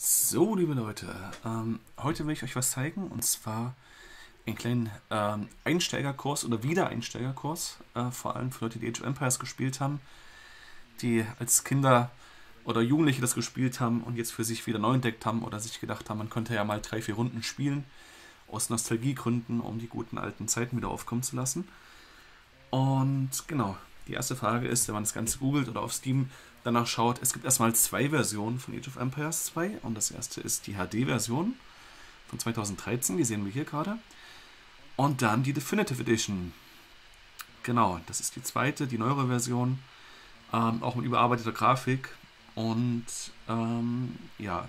So, liebe Leute, ähm, heute will ich euch was zeigen und zwar einen kleinen ähm, Einsteigerkurs oder Wiedereinsteigerkurs, äh, vor allem für Leute, die Age of Empires gespielt haben, die als Kinder oder Jugendliche das gespielt haben und jetzt für sich wieder neu entdeckt haben oder sich gedacht haben, man könnte ja mal drei, vier Runden spielen, aus Nostalgiegründen, um die guten alten Zeiten wieder aufkommen zu lassen. Und genau, die erste Frage ist, wenn man das Ganze googelt oder auf Steam danach schaut, es gibt erstmal zwei Versionen von Age of Empires 2 und das erste ist die HD-Version von 2013, die sehen wir hier gerade. Und dann die Definitive Edition. Genau, das ist die zweite, die neuere Version, ähm, auch mit überarbeiteter Grafik und ähm, ja,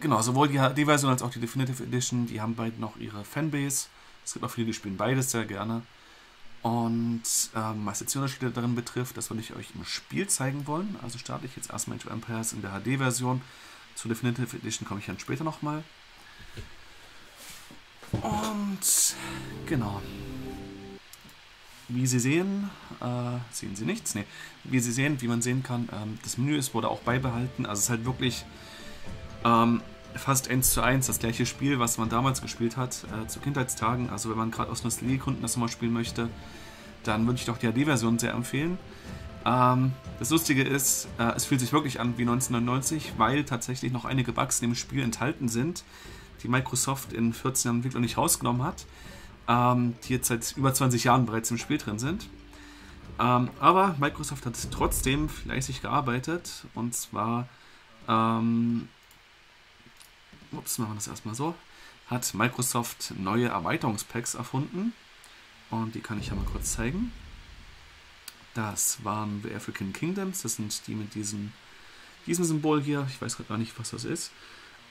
genau, sowohl die HD-Version als auch die Definitive Edition, die haben beide noch ihre Fanbase. Es gibt auch viele, die spielen beides sehr gerne. Und ähm, was jetzt die Unterschiede darin betrifft, das würde ich euch im Spiel zeigen wollen. Also starte ich jetzt erstmal Age of Empires in der HD-Version. Zur Definitive Edition komme ich dann später nochmal. Und genau. Wie Sie sehen, äh, sehen Sie nichts? Nee. Wie Sie sehen, wie man sehen kann, ähm, das Menü ist, wurde auch beibehalten. Also es ist halt wirklich ähm, fast 1 zu 1 das gleiche Spiel, was man damals gespielt hat, äh, zu Kindheitstagen. Also wenn man gerade aus Nostalgiegründen das nochmal spielen möchte, dann würde ich doch die HD-Version sehr empfehlen. Ähm, das Lustige ist, äh, es fühlt sich wirklich an wie 1999, weil tatsächlich noch einige Bugs in dem Spiel enthalten sind, die Microsoft in 14 Jahren Entwicklung nicht rausgenommen hat, ähm, die jetzt seit über 20 Jahren bereits im Spiel drin sind. Ähm, aber Microsoft hat trotzdem fleißig gearbeitet und zwar ähm, ups, machen wir das erstmal so, hat Microsoft neue Erweiterungspacks erfunden. Und die kann ich ja mal kurz zeigen. Das waren The African Kingdoms, das sind die mit diesem, diesem Symbol hier. Ich weiß gerade gar nicht, was das ist.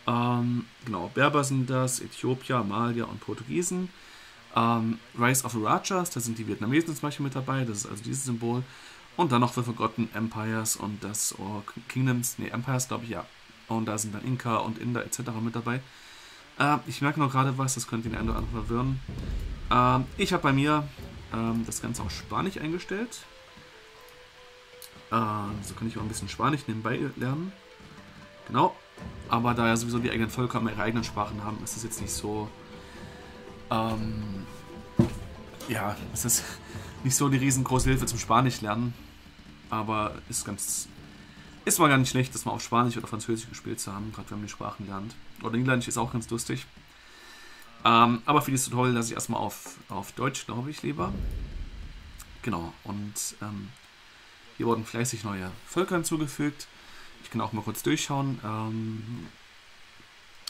Ähm, genau, Berber sind das, Äthiopier, Malier und Portugiesen. Ähm, Rise of the Rajas, da sind die Vietnamesen zum Beispiel mit dabei, das ist also dieses Symbol. Und dann noch The Forgotten Empires und das oh, Kingdoms, ne, Empires glaube ich, ja. Und da sind dann Inka und Inder etc. mit dabei. Äh, ich merke noch gerade was, das könnte den einen oder anderen verwirren. Äh, ich habe bei mir äh, das Ganze auf Spanisch eingestellt. Ähm, so kann ich auch ein bisschen Spanisch nebenbei lernen. Genau. Aber da ja sowieso die eigenen Völker ihre eigenen Sprachen haben, ist es jetzt nicht so. Ähm, ja, es ist nicht so die riesengroße Hilfe zum Spanisch lernen. Aber ist ganz ist mal gar nicht schlecht, das mal auf Spanisch oder Französisch gespielt zu haben, gerade wenn man die Sprachen lernt. Oder Niederländisch ist auch ganz lustig. Ähm, aber für dieses Tutorial lasse ich erstmal auf, auf Deutsch, glaube ich, lieber. Genau, und ähm, hier wurden fleißig neue Völker hinzugefügt. Ich kann auch mal kurz durchschauen. Ähm,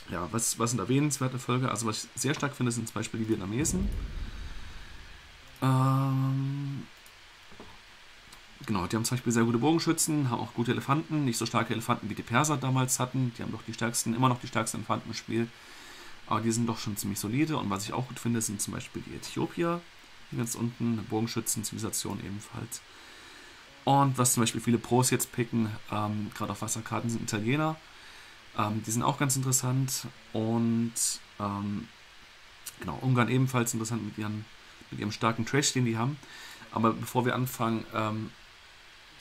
ja, was, was sind erwähnenswerte Völker? Also was ich sehr stark finde, sind zum Beispiel die Vietnamesen. Ähm, Genau, die haben zum Beispiel sehr gute Bogenschützen, haben auch gute Elefanten, nicht so starke Elefanten wie die Perser damals hatten. Die haben doch die stärksten, immer noch die stärksten Elefanten im Spiel. Aber die sind doch schon ziemlich solide. Und was ich auch gut finde, sind zum Beispiel die Äthiopier. Hier ganz unten, Bogenschützen-Zivilisation ebenfalls. Und was zum Beispiel viele Pros jetzt picken, ähm, gerade auf Wasserkarten, sind Italiener. Ähm, die sind auch ganz interessant. Und ähm, genau, Ungarn ebenfalls interessant mit, ihren, mit ihrem starken Trash, den die haben. Aber bevor wir anfangen, ähm,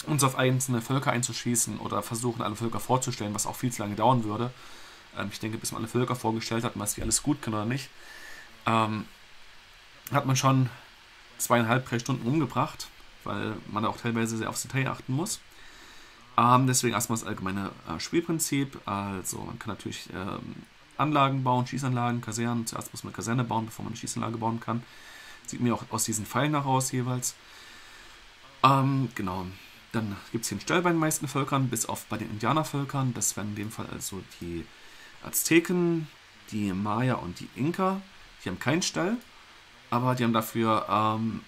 uns auf einzelne Völker einzuschießen oder versuchen, alle Völker vorzustellen, was auch viel zu lange dauern würde. Ähm, ich denke, bis man alle Völker vorgestellt hat, was die alles gut können oder nicht, ähm, hat man schon zweieinhalb, drei Stunden umgebracht, weil man da auch teilweise sehr aufs Detail achten muss. Ähm, deswegen erstmal das allgemeine äh, Spielprinzip. Also man kann natürlich ähm, Anlagen bauen, Schießanlagen, Kasernen. Zuerst muss man eine Kaserne bauen, bevor man eine Schießanlage bauen kann. Sieht mir auch aus diesen Pfeilen heraus jeweils. Ähm, genau. Dann gibt es hier einen Stall bei den meisten Völkern, bis auf bei den Indianervölkern. Das wären in dem Fall also die Azteken, die Maya und die Inka. Die haben keinen Stall, aber die haben dafür ähm,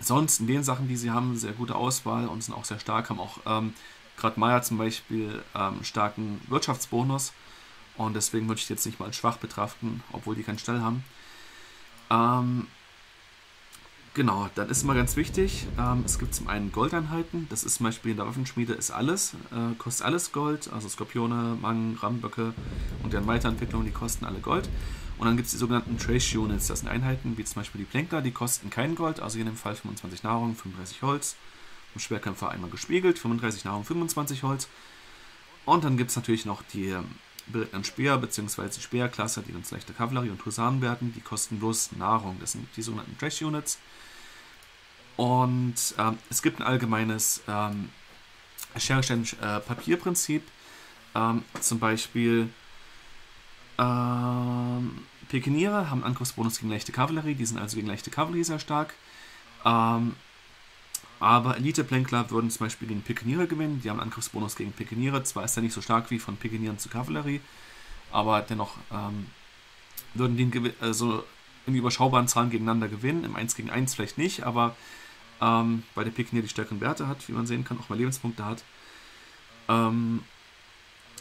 sonst in den Sachen, die sie haben, sehr gute Auswahl und sind auch sehr stark. Haben auch ähm, gerade Maya zum Beispiel ähm, starken Wirtschaftsbonus. Und deswegen würde ich jetzt nicht mal als schwach betrachten, obwohl die keinen Stall haben. Ähm, Genau, dann ist immer ganz wichtig, ähm, es gibt zum einen Goldeinheiten, das ist zum Beispiel in der Waffenschmiede ist alles, äh, kostet alles Gold, also Skorpione, Mangen, Ramböcke und deren Weiterentwicklung, die kosten alle Gold. Und dann gibt es die sogenannten Trace Units, das sind Einheiten wie zum Beispiel die Plänkler, die kosten kein Gold, also hier in dem Fall 25 Nahrung, 35 Holz. Im Schwerkämpfer einmal gespiegelt, 35 Nahrung, 25 Holz. Und dann gibt es natürlich noch die berittenen Speer bzw. die Speerklasse, die ganz leichte Kavallerie und Husaren werden. Die kosten bloß Nahrung. Das sind die sogenannten Trash Units. Und ähm, es gibt ein allgemeines ähm, Schere-Stein-Papierprinzip. Ähm, zum Beispiel ähm, Pekiniere haben Angriffsbonus gegen leichte Kavallerie, die sind also gegen leichte Kavallerie sehr stark. Ähm, aber Elite-Plänkler würden zum Beispiel gegen Pikeniere gewinnen. Die haben einen Angriffsbonus gegen Pikeniere. Zwar ist er nicht so stark wie von Pikenieren zu Kavallerie, aber dennoch ähm, würden die also in überschaubaren Zahlen gegeneinander gewinnen. Im 1 gegen 1 vielleicht nicht, aber ähm, weil der Pikenier die stärkeren Werte hat, wie man sehen kann, auch mal Lebenspunkte hat. Ähm,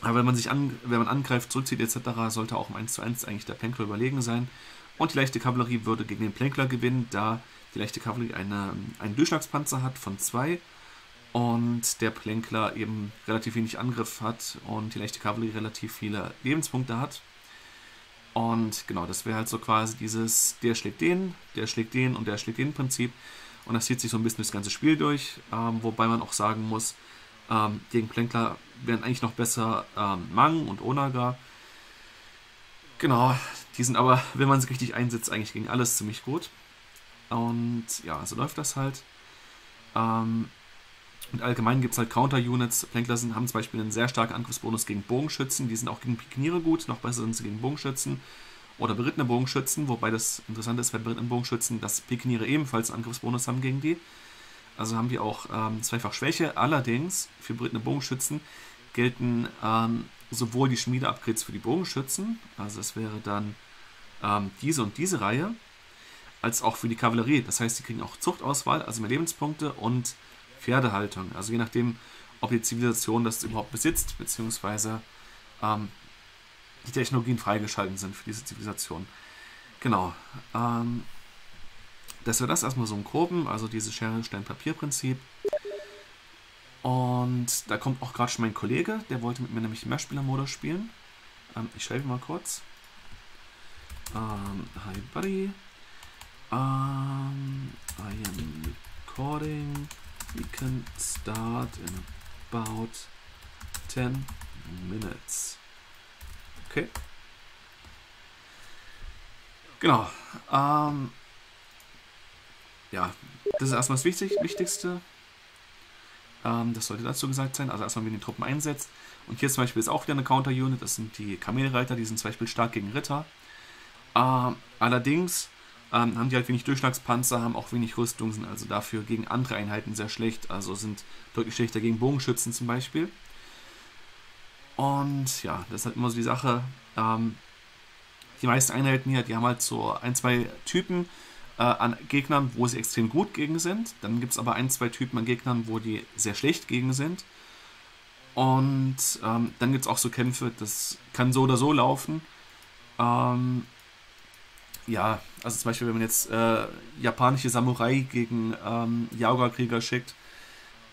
aber wenn man sich an, wenn man angreift, zurückzieht etc., sollte auch im 1 zu 1 eigentlich der Plänkler überlegen sein. Und die leichte Kavallerie würde gegen den Plänkler gewinnen, da die leichte Kavallerie eine, einen Durchschlagspanzer hat von 2 und der Plänkler eben relativ wenig Angriff hat und die leichte Kavallerie relativ viele Lebenspunkte hat. Und genau, das wäre halt so quasi dieses, der schlägt den, der schlägt den und der schlägt den Prinzip. Und das zieht sich so ein bisschen das ganze Spiel durch, ähm, wobei man auch sagen muss, ähm, gegen Plänkler wären eigentlich noch besser ähm, Mang und Onaga. Genau, die sind aber, wenn man sie richtig einsetzt, eigentlich gegen alles ziemlich gut. Und ja, so läuft das halt. Ähm, und allgemein gibt es halt Counter-Units. Plänkler sind, haben zum Beispiel einen sehr starken Angriffsbonus gegen Bogenschützen. Die sind auch gegen Pikiniere gut. Noch besser sind sie gegen Bogenschützen oder berittene Bogenschützen. Wobei das interessant ist bei berittenen Bogenschützen, dass Pikiniere ebenfalls einen Angriffsbonus haben gegen die. Also haben die auch ähm, zweifach Schwäche. Allerdings für berittene Bogenschützen gelten ähm, sowohl die Schmiede-Upgrades für die Bogenschützen, also es wäre dann ähm, diese und diese Reihe, als auch für die Kavallerie. Das heißt, sie kriegen auch Zuchtauswahl, also mehr Lebenspunkte und Pferdehaltung. Also je nachdem, ob die Zivilisation das überhaupt besitzt, beziehungsweise ähm, die Technologien freigeschalten sind für diese Zivilisation. Genau. Ähm, das wäre das erstmal so im Groben, also dieses Schere, Stein, Papier-Prinzip. Und da kommt auch gerade schon mein Kollege, der wollte mit mir nämlich Mehrspieler-Modus spielen. Ähm, ich schreibe mal kurz. Ähm, hi Buddy. Um, I am recording. We can start in about 10 minutes. Okay. Genau. Ähm, ja, das ist erstmal das Wichtigste. Ähm, das sollte dazu gesagt sein. Also erstmal, wie man die Truppen einsetzt. Und hier zum Beispiel ist auch wieder eine Counter-Unit. Das sind die Kamelreiter. Die sind zum Beispiel stark gegen Ritter. Ähm, allerdings ähm, haben die halt wenig Durchschlagspanzer, haben auch wenig Rüstung, sind also dafür gegen andere Einheiten sehr schlecht, also sind deutlich schlechter gegen Bogenschützen zum Beispiel. Und ja, das ist halt immer so die Sache. Ähm, die meisten Einheiten hier, die haben halt so ein, zwei Typen äh, an Gegnern, wo sie extrem gut gegen sind. Dann gibt es aber ein, zwei Typen an Gegnern, wo die sehr schlecht gegen sind. Und ähm, dann gibt es auch so Kämpfe, das kann so oder so laufen. Ähm, ja, also zum Beispiel, wenn man jetzt äh, japanische Samurai gegen ähm, Yaoga-Krieger schickt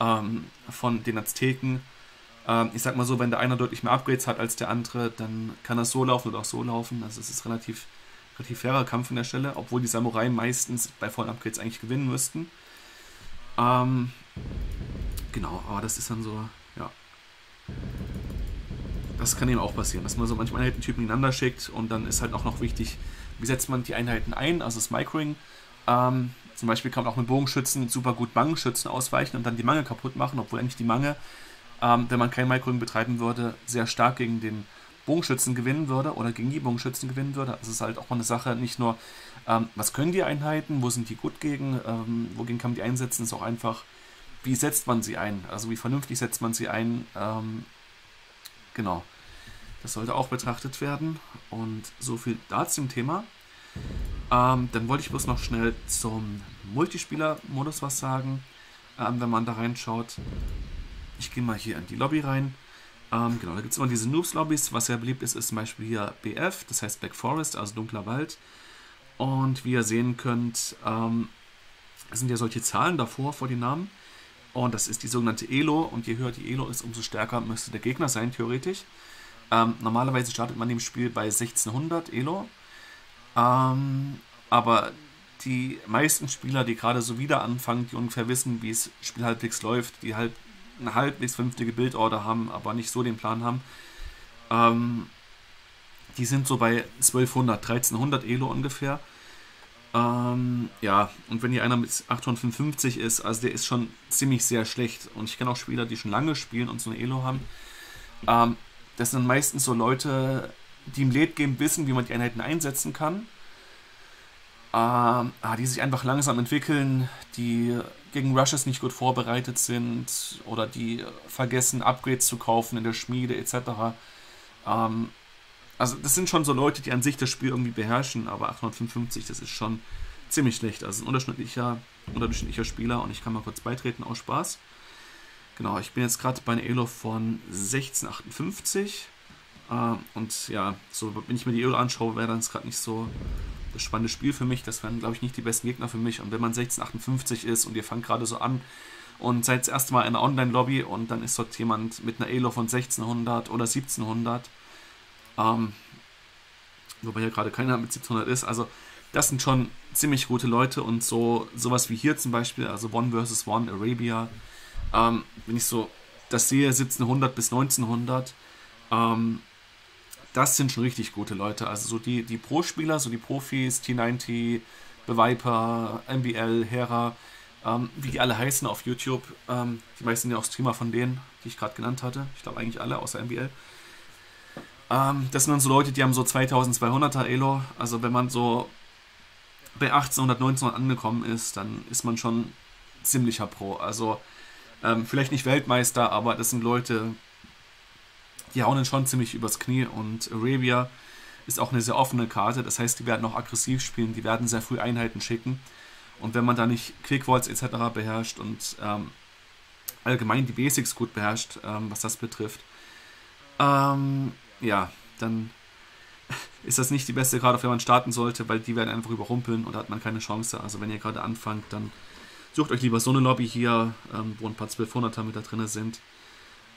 ähm, von den Azteken, ähm, ich sag mal so, wenn der eine deutlich mehr Upgrades hat als der andere, dann kann das so laufen oder auch so laufen. Also es ist relativ, relativ fairer Kampf an der Stelle, obwohl die Samurai meistens bei vollen Upgrades eigentlich gewinnen müssten. Ähm, genau, aber das ist dann so, ja. Das kann eben auch passieren, dass man so manchmal Einheiten-Typen gegeneinander schickt und dann ist halt auch noch wichtig, wie setzt man die Einheiten ein, also das Microing. Ähm, zum Beispiel kann man auch mit Bogenschützen super gut Mangenschützen ausweichen und dann die Mange kaputt machen, obwohl eigentlich die Mange, ähm, wenn man kein Microing betreiben würde, sehr stark gegen den Bogenschützen gewinnen würde oder gegen die Bogenschützen gewinnen würde. Also es ist halt auch mal eine Sache, nicht nur, ähm, was können die Einheiten, wo sind die gut gegen, ähm, wogegen kann man die einsetzen, ist auch einfach, wie setzt man sie ein, also wie vernünftig setzt man sie ein. Ähm, genau. Das sollte auch betrachtet werden. Und so viel dazu zum Thema. Ähm, dann wollte ich bloß noch schnell zum Multispieler-Modus was sagen. Ähm, wenn man da reinschaut. Ich gehe mal hier in die Lobby rein. Ähm, genau, da gibt es immer diese Noobs-Lobbys. Was sehr beliebt ist, ist zum Beispiel hier BF, das heißt Black Forest, also dunkler Wald. Und wie ihr sehen könnt, ähm, sind ja solche Zahlen davor vor den Namen. Und das ist die sogenannte Elo. Und je höher die Elo ist, umso stärker müsste der Gegner sein, theoretisch. Ähm, normalerweise startet man im Spiel bei 1600 Elo. Ähm, aber die meisten Spieler, die gerade so wieder anfangen, die ungefähr wissen, wie das Spiel halbwegs läuft, die halt eine halbwegs vernünftige Bildorder haben, aber nicht so den Plan haben. Ähm, die sind so bei 1200, 1300 Elo ungefähr. Ähm, ja, und wenn hier einer mit 855 ist, also der ist schon ziemlich sehr schlecht. Und ich kenne auch Spieler, die schon lange spielen und so eine Elo haben. Ähm, das sind meistens so Leute, die im Late Game wissen, wie man die Einheiten einsetzen kann. Ähm, ah, die sich einfach langsam entwickeln, die gegen Rushes nicht gut vorbereitet sind oder die vergessen, Upgrades zu kaufen in der Schmiede etc. Ähm, also das sind schon so Leute, die an sich das Spiel irgendwie beherrschen, aber 855, das ist schon ziemlich schlecht. Also ein unterdurchschnittlicher, unterdurchschnittlicher Spieler und ich kann mal kurz beitreten aus Spaß. Genau, ich bin jetzt gerade bei einer Elo von 1658 äh, und ja, so wenn ich mir die Elo anschaue, wäre dann gerade nicht so das spannende Spiel für mich. Das wären, glaube ich, nicht die besten Gegner für mich. Und wenn man 1658 ist und ihr fangt gerade so an und seid das erste Mal in einer Online-Lobby und dann ist dort jemand mit einer Elo von 1600 oder 1700 ähm, wobei hier gerade keiner mit 1700 ist. Also das sind schon ziemlich gute Leute und so sowas wie hier zum Beispiel, also One vs. One, Arabia, ähm, wenn ich so das sehe, 1700 bis 1900, ähm, das sind schon richtig gute Leute. Also so die, die Pro-Spieler, so die Profis, T90, Beviper, MBL, Hera, ähm, wie die alle heißen auf YouTube. Ähm, die meisten sind ja auch Streamer von denen, die ich gerade genannt hatte. Ich glaube eigentlich alle, außer MBL. Ähm, das sind dann so Leute, die haben so 2200er Elo. Also wenn man so bei 1800, 1900 angekommen ist, dann ist man schon ziemlicher Pro. Also ähm, vielleicht nicht Weltmeister, aber das sind Leute, die hauen dann schon ziemlich übers Knie. Und Arabia ist auch eine sehr offene Karte. Das heißt, die werden auch aggressiv spielen, die werden sehr früh Einheiten schicken. Und wenn man da nicht Quickwalls etc. beherrscht und ähm, allgemein die Basics gut beherrscht, ähm, was das betrifft, ähm, ja, dann ist das nicht die beste Karte, auf der man starten sollte, weil die werden einfach überrumpeln und da hat man keine Chance. Also wenn ihr gerade anfangt, dann sucht euch lieber so eine Lobby hier, ähm, wo ein paar 1200er mit da drin sind.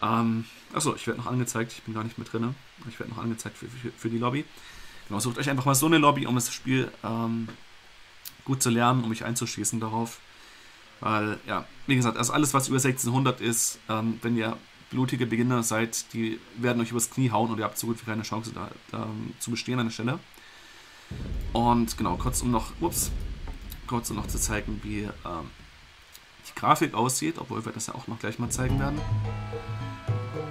Ähm, achso, ich werde noch angezeigt, ich bin gar nicht mit drin. Ich werde noch angezeigt für, für, für, die Lobby. Genau, sucht euch einfach mal so eine Lobby, um das Spiel ähm, gut zu lernen, um mich einzuschießen darauf. Weil, ja, wie gesagt, also alles, was über 1600 ist, ähm, wenn ihr blutige Beginner seid, die werden euch übers Knie hauen und ihr habt so gut wie keine Chance da, da zu bestehen an der Stelle. Und genau, kurz um noch, ups, kurz um noch zu zeigen, wie ähm, die Grafik aussieht, obwohl wir das ja auch noch gleich mal zeigen werden.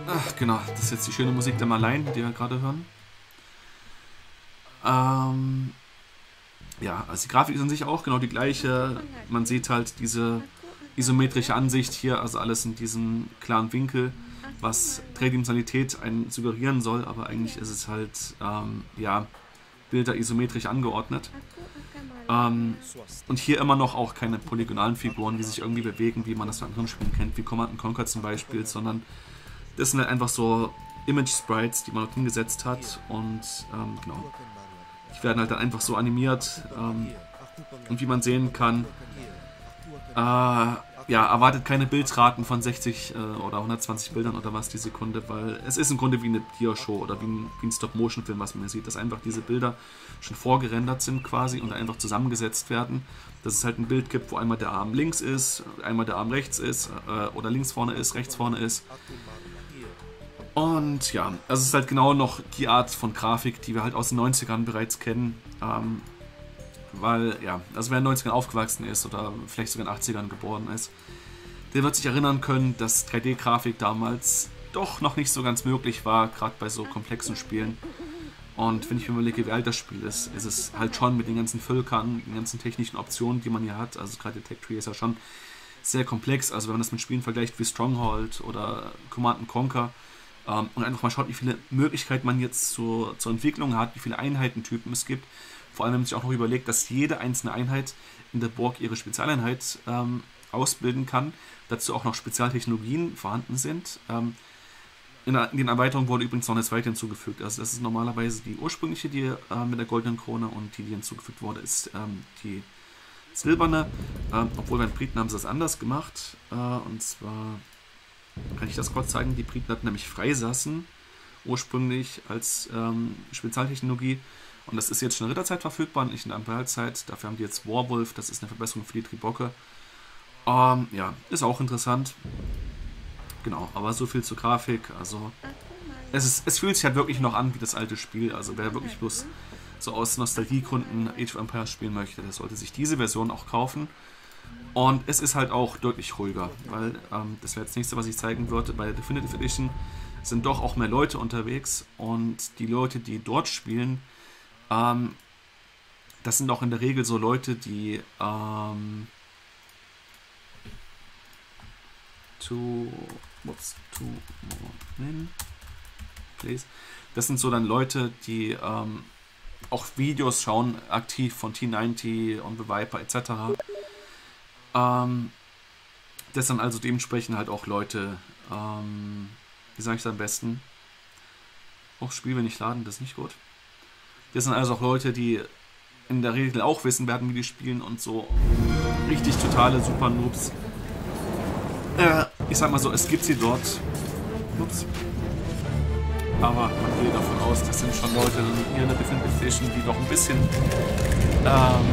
Ach, genau, das ist jetzt die schöne Musik der Malein, die wir gerade hören. Ähm, ja, also die Grafik ist an sich auch genau die gleiche. Man sieht halt diese isometrische Ansicht hier, also alles in diesem klaren Winkel was Dreidimensionalität einen suggerieren soll, aber eigentlich ist es halt, ähm, ja, Bilder isometrisch angeordnet. Ähm, und hier immer noch auch keine polygonalen Figuren, die sich irgendwie bewegen, wie man das von anderen Spielen kennt, wie Command Conquer zum Beispiel, sondern das sind halt einfach so Image-Sprites, die man dort hingesetzt hat und ähm, genau. Die werden halt dann einfach so animiert ähm, und wie man sehen kann, äh, ja, erwartet keine Bildraten von 60 äh, oder 120 Bildern oder was die Sekunde, weil es ist im Grunde wie eine Dia-Show oder wie ein, ein Stop-Motion-Film, was man hier sieht, dass einfach diese Bilder schon vorgerendert sind quasi und einfach zusammengesetzt werden. Dass es halt ein Bild gibt, wo einmal der Arm links ist, einmal der Arm rechts ist äh, oder links vorne ist, rechts vorne ist. Und ja, also es ist halt genau noch die Art von Grafik, die wir halt aus den 90ern bereits kennen. Ähm, weil, ja, also wer in den 90ern aufgewachsen ist oder vielleicht sogar in den 80ern geboren ist, der wird sich erinnern können, dass 3D-Grafik damals doch noch nicht so ganz möglich war, gerade bei so komplexen Spielen. Und wenn ich mir überlege, wie alt das Spiel ist, ist es halt schon mit den ganzen Völkern, den ganzen technischen Optionen, die man hier hat, also gerade der Tech Tree ist ja schon sehr komplex. Also wenn man das mit Spielen vergleicht wie Stronghold oder Command Conquer ähm, und einfach mal schaut, wie viele Möglichkeiten man jetzt zur, zur Entwicklung hat, wie viele Einheitentypen es gibt, vor allem, wenn man sich auch noch überlegt, dass jede einzelne Einheit in der Borg ihre Spezialeinheit ähm, ausbilden kann. Dazu auch noch Spezialtechnologien vorhanden sind. Ähm, in, in, den Erweiterungen wurde übrigens noch eine zweite hinzugefügt. Also das ist normalerweise die ursprüngliche, die äh, mit der goldenen Krone und die, die hinzugefügt wurde, ist ähm, die silberne. Ähm, obwohl beim Briten haben sie das anders gemacht. Äh, und zwar kann ich das kurz zeigen. Die Briten hatten nämlich Freisassen ursprünglich als ähm, Spezialtechnologie und das ist jetzt schon in Ritterzeit verfügbar, nicht in der Imperialzeit. Dafür haben die jetzt Warwolf, das ist eine Verbesserung für die Tribocke. Ähm, ja, ist auch interessant. genau, aber so viel zur Grafik. Also es, ist, es fühlt sich halt wirklich noch an wie das alte Spiel. Also wer wirklich bloß so aus Nostalgiegründen Age of Empires spielen möchte, der sollte sich diese Version auch kaufen. Und es ist halt auch deutlich ruhiger, weil ähm, das wäre das nächste, was ich zeigen würde. Bei der Definitive Edition sind doch auch mehr Leute unterwegs und die Leute, die dort spielen, ähm, das sind auch in der Regel so Leute, die ähm, to what's to more please. Das sind so dann Leute, die ähm, auch Videos schauen, aktiv von T90 und The Viper etc. Ähm, das sind also dementsprechend halt auch Leute, ähm, wie sage ich es am besten? Auch Spiel, wenn ich laden, das ist nicht gut. Das sind also auch Leute, die in der Regel auch wissen werden, wie die spielen und so richtig totale Super Noobs. Äh, ich sag mal so, es gibt sie dort. Ups. Aber man geht davon aus, das sind schon Leute hier in der Definitive Edition, die doch ein bisschen ähm,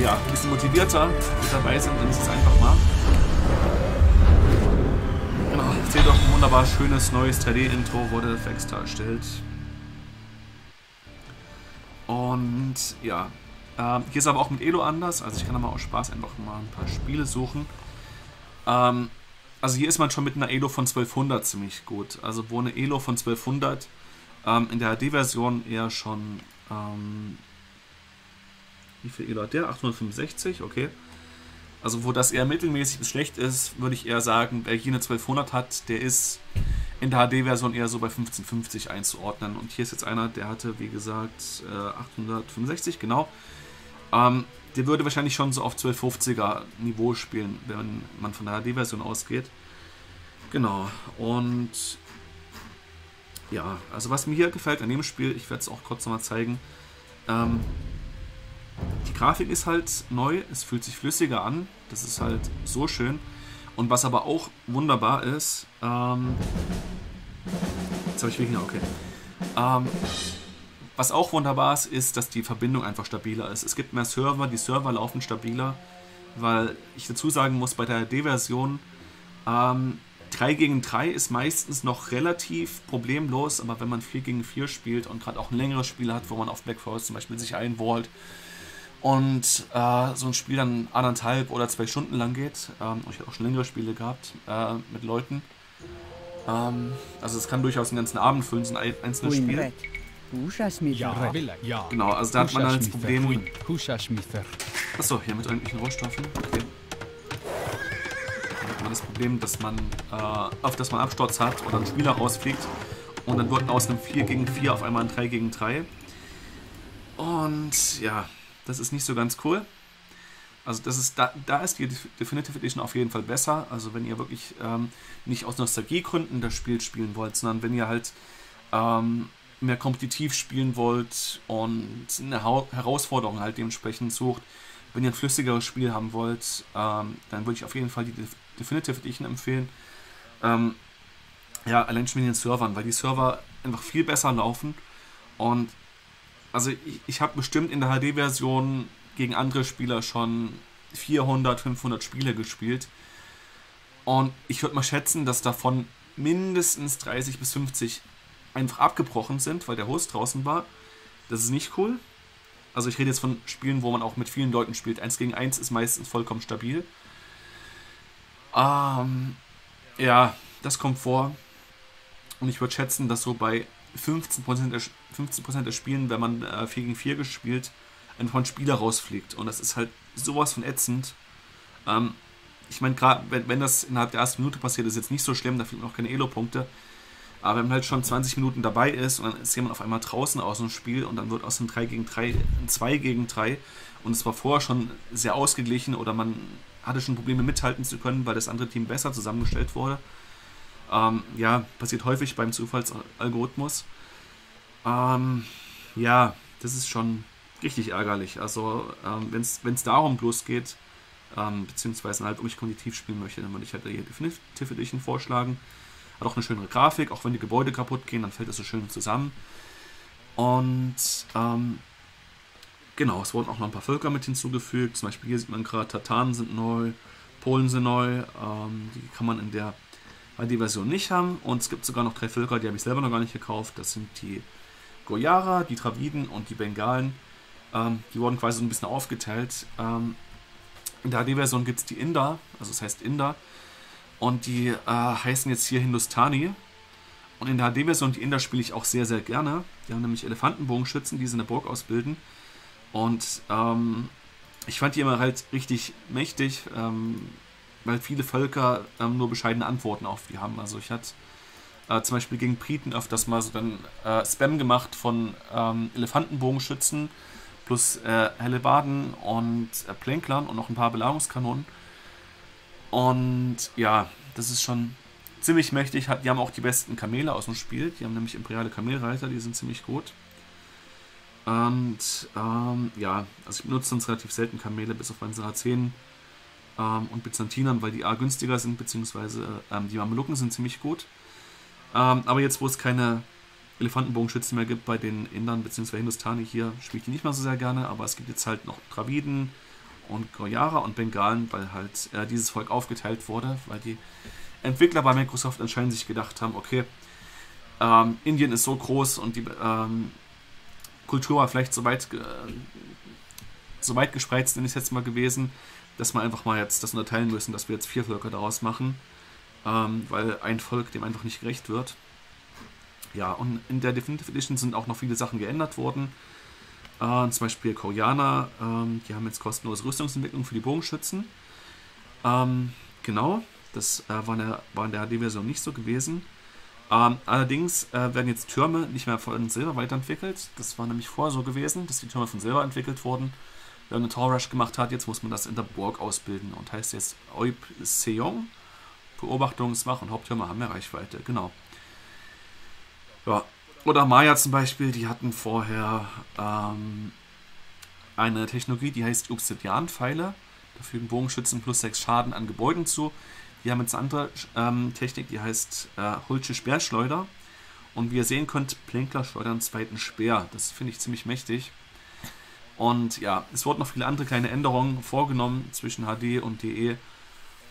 ja, ein bisschen motivierter mit dabei sind, dann ist es einfach mal. Genau, seht doch ein wunderbar schönes neues 3D-Intro, wurde extra erstellt. Und ja, ähm, hier ist aber auch mit Elo anders, also ich kann da mal aus Spaß einfach mal ein paar Spiele suchen. Ähm, also hier ist man schon mit einer Elo von 1200 ziemlich gut. Also wo eine Elo von 1200 ähm, in der HD-Version eher schon ähm, wie viel Elo hat der? 865, okay. Also wo das eher mittelmäßig bis schlecht ist, würde ich eher sagen, wer hier eine 1200 hat, der ist in der HD-Version eher so bei 1550 einzuordnen. Und hier ist jetzt einer, der hatte, wie gesagt, 865, äh, genau. Ähm, der würde wahrscheinlich schon so auf 1250er Niveau spielen, wenn man von der HD-Version ausgeht. Genau. Und ja, also was mir hier gefällt an dem Spiel, ich werde es auch kurz nochmal zeigen. Ähm, die Grafik ist halt neu, es fühlt sich flüssiger an, das ist halt so schön. Und was aber auch wunderbar ist, ähm, jetzt habe ich wegen, okay. Ähm, was auch wunderbar ist, ist, dass die Verbindung einfach stabiler ist. Es gibt mehr Server, die Server laufen stabiler, weil ich dazu sagen muss, bei der D-Version ähm, 3 gegen 3 ist meistens noch relativ problemlos, aber wenn man 4 gegen 4 spielt und gerade auch ein längeres Spiel hat, wo man auf Black Forest zum Beispiel sich einwallt, und äh, so ein Spiel dann anderthalb oder zwei Stunden lang geht. Ähm, ich habe auch schon längere Spiele gehabt äh, mit Leuten. Ähm, also es kann durchaus einen ganzen Abend füllen, so ein einzelnes Spiel. Ja, genau, also da hat man dann das Problem. Achso, hier mit irgendwelchen Rohstoffen. Okay. Da hat man das Problem, dass man äh, auf dass man Absturz hat oder ein Spieler rausfliegt und dann wird aus einem 4 gegen 4 auf einmal ein 3 gegen 3. Und ja, das ist nicht so ganz cool. Also das ist, da, da ist die Definitive Edition auf jeden Fall besser. Also wenn ihr wirklich ähm, nicht aus Nostalgiegründen das Spiel spielen wollt, sondern wenn ihr halt ähm, mehr kompetitiv spielen wollt und eine ha Herausforderung halt dementsprechend sucht, wenn ihr ein flüssigeres Spiel haben wollt, ähm, dann würde ich auf jeden Fall die Definitive Edition empfehlen. Ähm, ja, allein schon mit den Servern, weil die Server einfach viel besser laufen und also ich, ich habe bestimmt in der HD-Version gegen andere Spieler schon 400, 500 Spiele gespielt. Und ich würde mal schätzen, dass davon mindestens 30 bis 50 einfach abgebrochen sind, weil der Host draußen war. Das ist nicht cool. Also ich rede jetzt von Spielen, wo man auch mit vielen Leuten spielt. 1 gegen 1 ist meistens vollkommen stabil. Ähm, ja, das kommt vor. Und ich würde schätzen, dass so bei 15% der, 15% der Spielen, wenn man äh, 4 gegen 4 gespielt, einfach ein Spieler rausfliegt. Und das ist halt sowas von ätzend. Ähm, ich meine, gerade wenn, wenn das innerhalb der ersten Minute passiert, ist jetzt nicht so schlimm, da fehlen noch keine Elo-Punkte. Aber wenn man halt schon 20 Minuten dabei ist und dann ist jemand auf einmal draußen aus dem Spiel und dann wird aus dem 3 gegen 3 ein 2 gegen 3 und es war vorher schon sehr ausgeglichen oder man hatte schon Probleme mithalten zu können, weil das andere Team besser zusammengestellt wurde, ähm, ja, passiert häufig beim Zufallsalgorithmus. Ähm, ja, das ist schon richtig ärgerlich. Also, ähm, wenn es darum bloß geht, ähm, beziehungsweise halt wirklich konditiv spielen möchte, dann würde ich halt die Definitive Edition vorschlagen. Hat auch eine schönere Grafik, auch wenn die Gebäude kaputt gehen, dann fällt das so schön zusammen. Und ähm, genau, es wurden auch noch ein paar Völker mit hinzugefügt. Zum Beispiel hier sieht man gerade, Tatanen sind neu, Polen sind neu. Ähm, die kann man in der HD-Version nicht haben. Und es gibt sogar noch drei Völker, die habe ich selber noch gar nicht gekauft. Das sind die Goyara, die Traviden und die Bengalen. Ähm, die wurden quasi so ein bisschen aufgeteilt. Ähm, in der HD-Version gibt es die Inder, also das heißt Inder. Und die äh, heißen jetzt hier Hindustani. Und in der HD-Version, die Inder, spiele ich auch sehr, sehr gerne. Die haben nämlich Elefantenbogenschützen, die sie in der Burg ausbilden. Und ähm, ich fand die immer halt richtig mächtig, ähm, weil viele Völker ähm, nur bescheidene Antworten auf die haben. Also ich hatte äh, zum Beispiel gegen Briten öfters mal so dann äh, Spam gemacht von ähm, Elefantenbogenschützen plus äh, Hellebarden und äh, Plänklern und noch ein paar Belagerungskanonen. Und ja, das ist schon ziemlich mächtig. Die haben auch die besten Kamele aus dem Spiel. Die haben nämlich imperiale Kamelreiter, die sind ziemlich gut. Und ähm, ja, also ich benutze sonst relativ selten Kamele, bis auf meinen Sarazenen ähm, und Byzantinern, weil die A günstiger sind, beziehungsweise ähm, die Mamelucken sind ziemlich gut. Ähm, aber jetzt, wo es keine Elefantenbogenschützen mehr gibt bei den Indern bzw. Hindustani hier, spiele ich die nicht mehr so sehr gerne, aber es gibt jetzt halt noch Traviden und Goyara und Bengalen, weil halt äh, dieses Volk aufgeteilt wurde, weil die Entwickler bei Microsoft anscheinend sich gedacht haben, okay, ähm, Indien ist so groß und die ähm, Kultur war vielleicht so weit, äh, so weit gespreizt, ist jetzt mal gewesen, dass wir einfach mal jetzt das unterteilen müssen, dass wir jetzt vier Völker daraus machen, ähm, weil ein Volk dem einfach nicht gerecht wird. Ja, und in der Definitive Edition sind auch noch viele Sachen geändert worden. Äh, zum Beispiel Koreaner, ähm, die haben jetzt kostenlose Rüstungsentwicklung für die Bogenschützen. Ähm, genau, das äh, war, in der, war in der HD-Version nicht so gewesen. Ähm, allerdings äh, werden jetzt Türme nicht mehr von Silber weiterentwickelt. Das war nämlich vorher so gewesen, dass die Türme von Silber entwickelt wurden. Wenn man Rush gemacht hat, jetzt muss man das in der Burg ausbilden und heißt jetzt Oib Seong. Beobachtungswach und Haupttürme haben mehr Reichweite, genau. Ja. Oder Maya zum Beispiel, die hatten vorher ähm, eine Technologie, die heißt Obsidian-Pfeile. Da fügen Bogenschützen plus 6 Schaden an Gebäuden zu. Die haben jetzt eine andere ähm, Technik, die heißt äh, Hulsche Speerschleuder. Und wie ihr sehen könnt, Plänkler schleudern zweiten Speer. Das finde ich ziemlich mächtig. Und ja, es wurden noch viele andere kleine Änderungen vorgenommen zwischen HD und DE.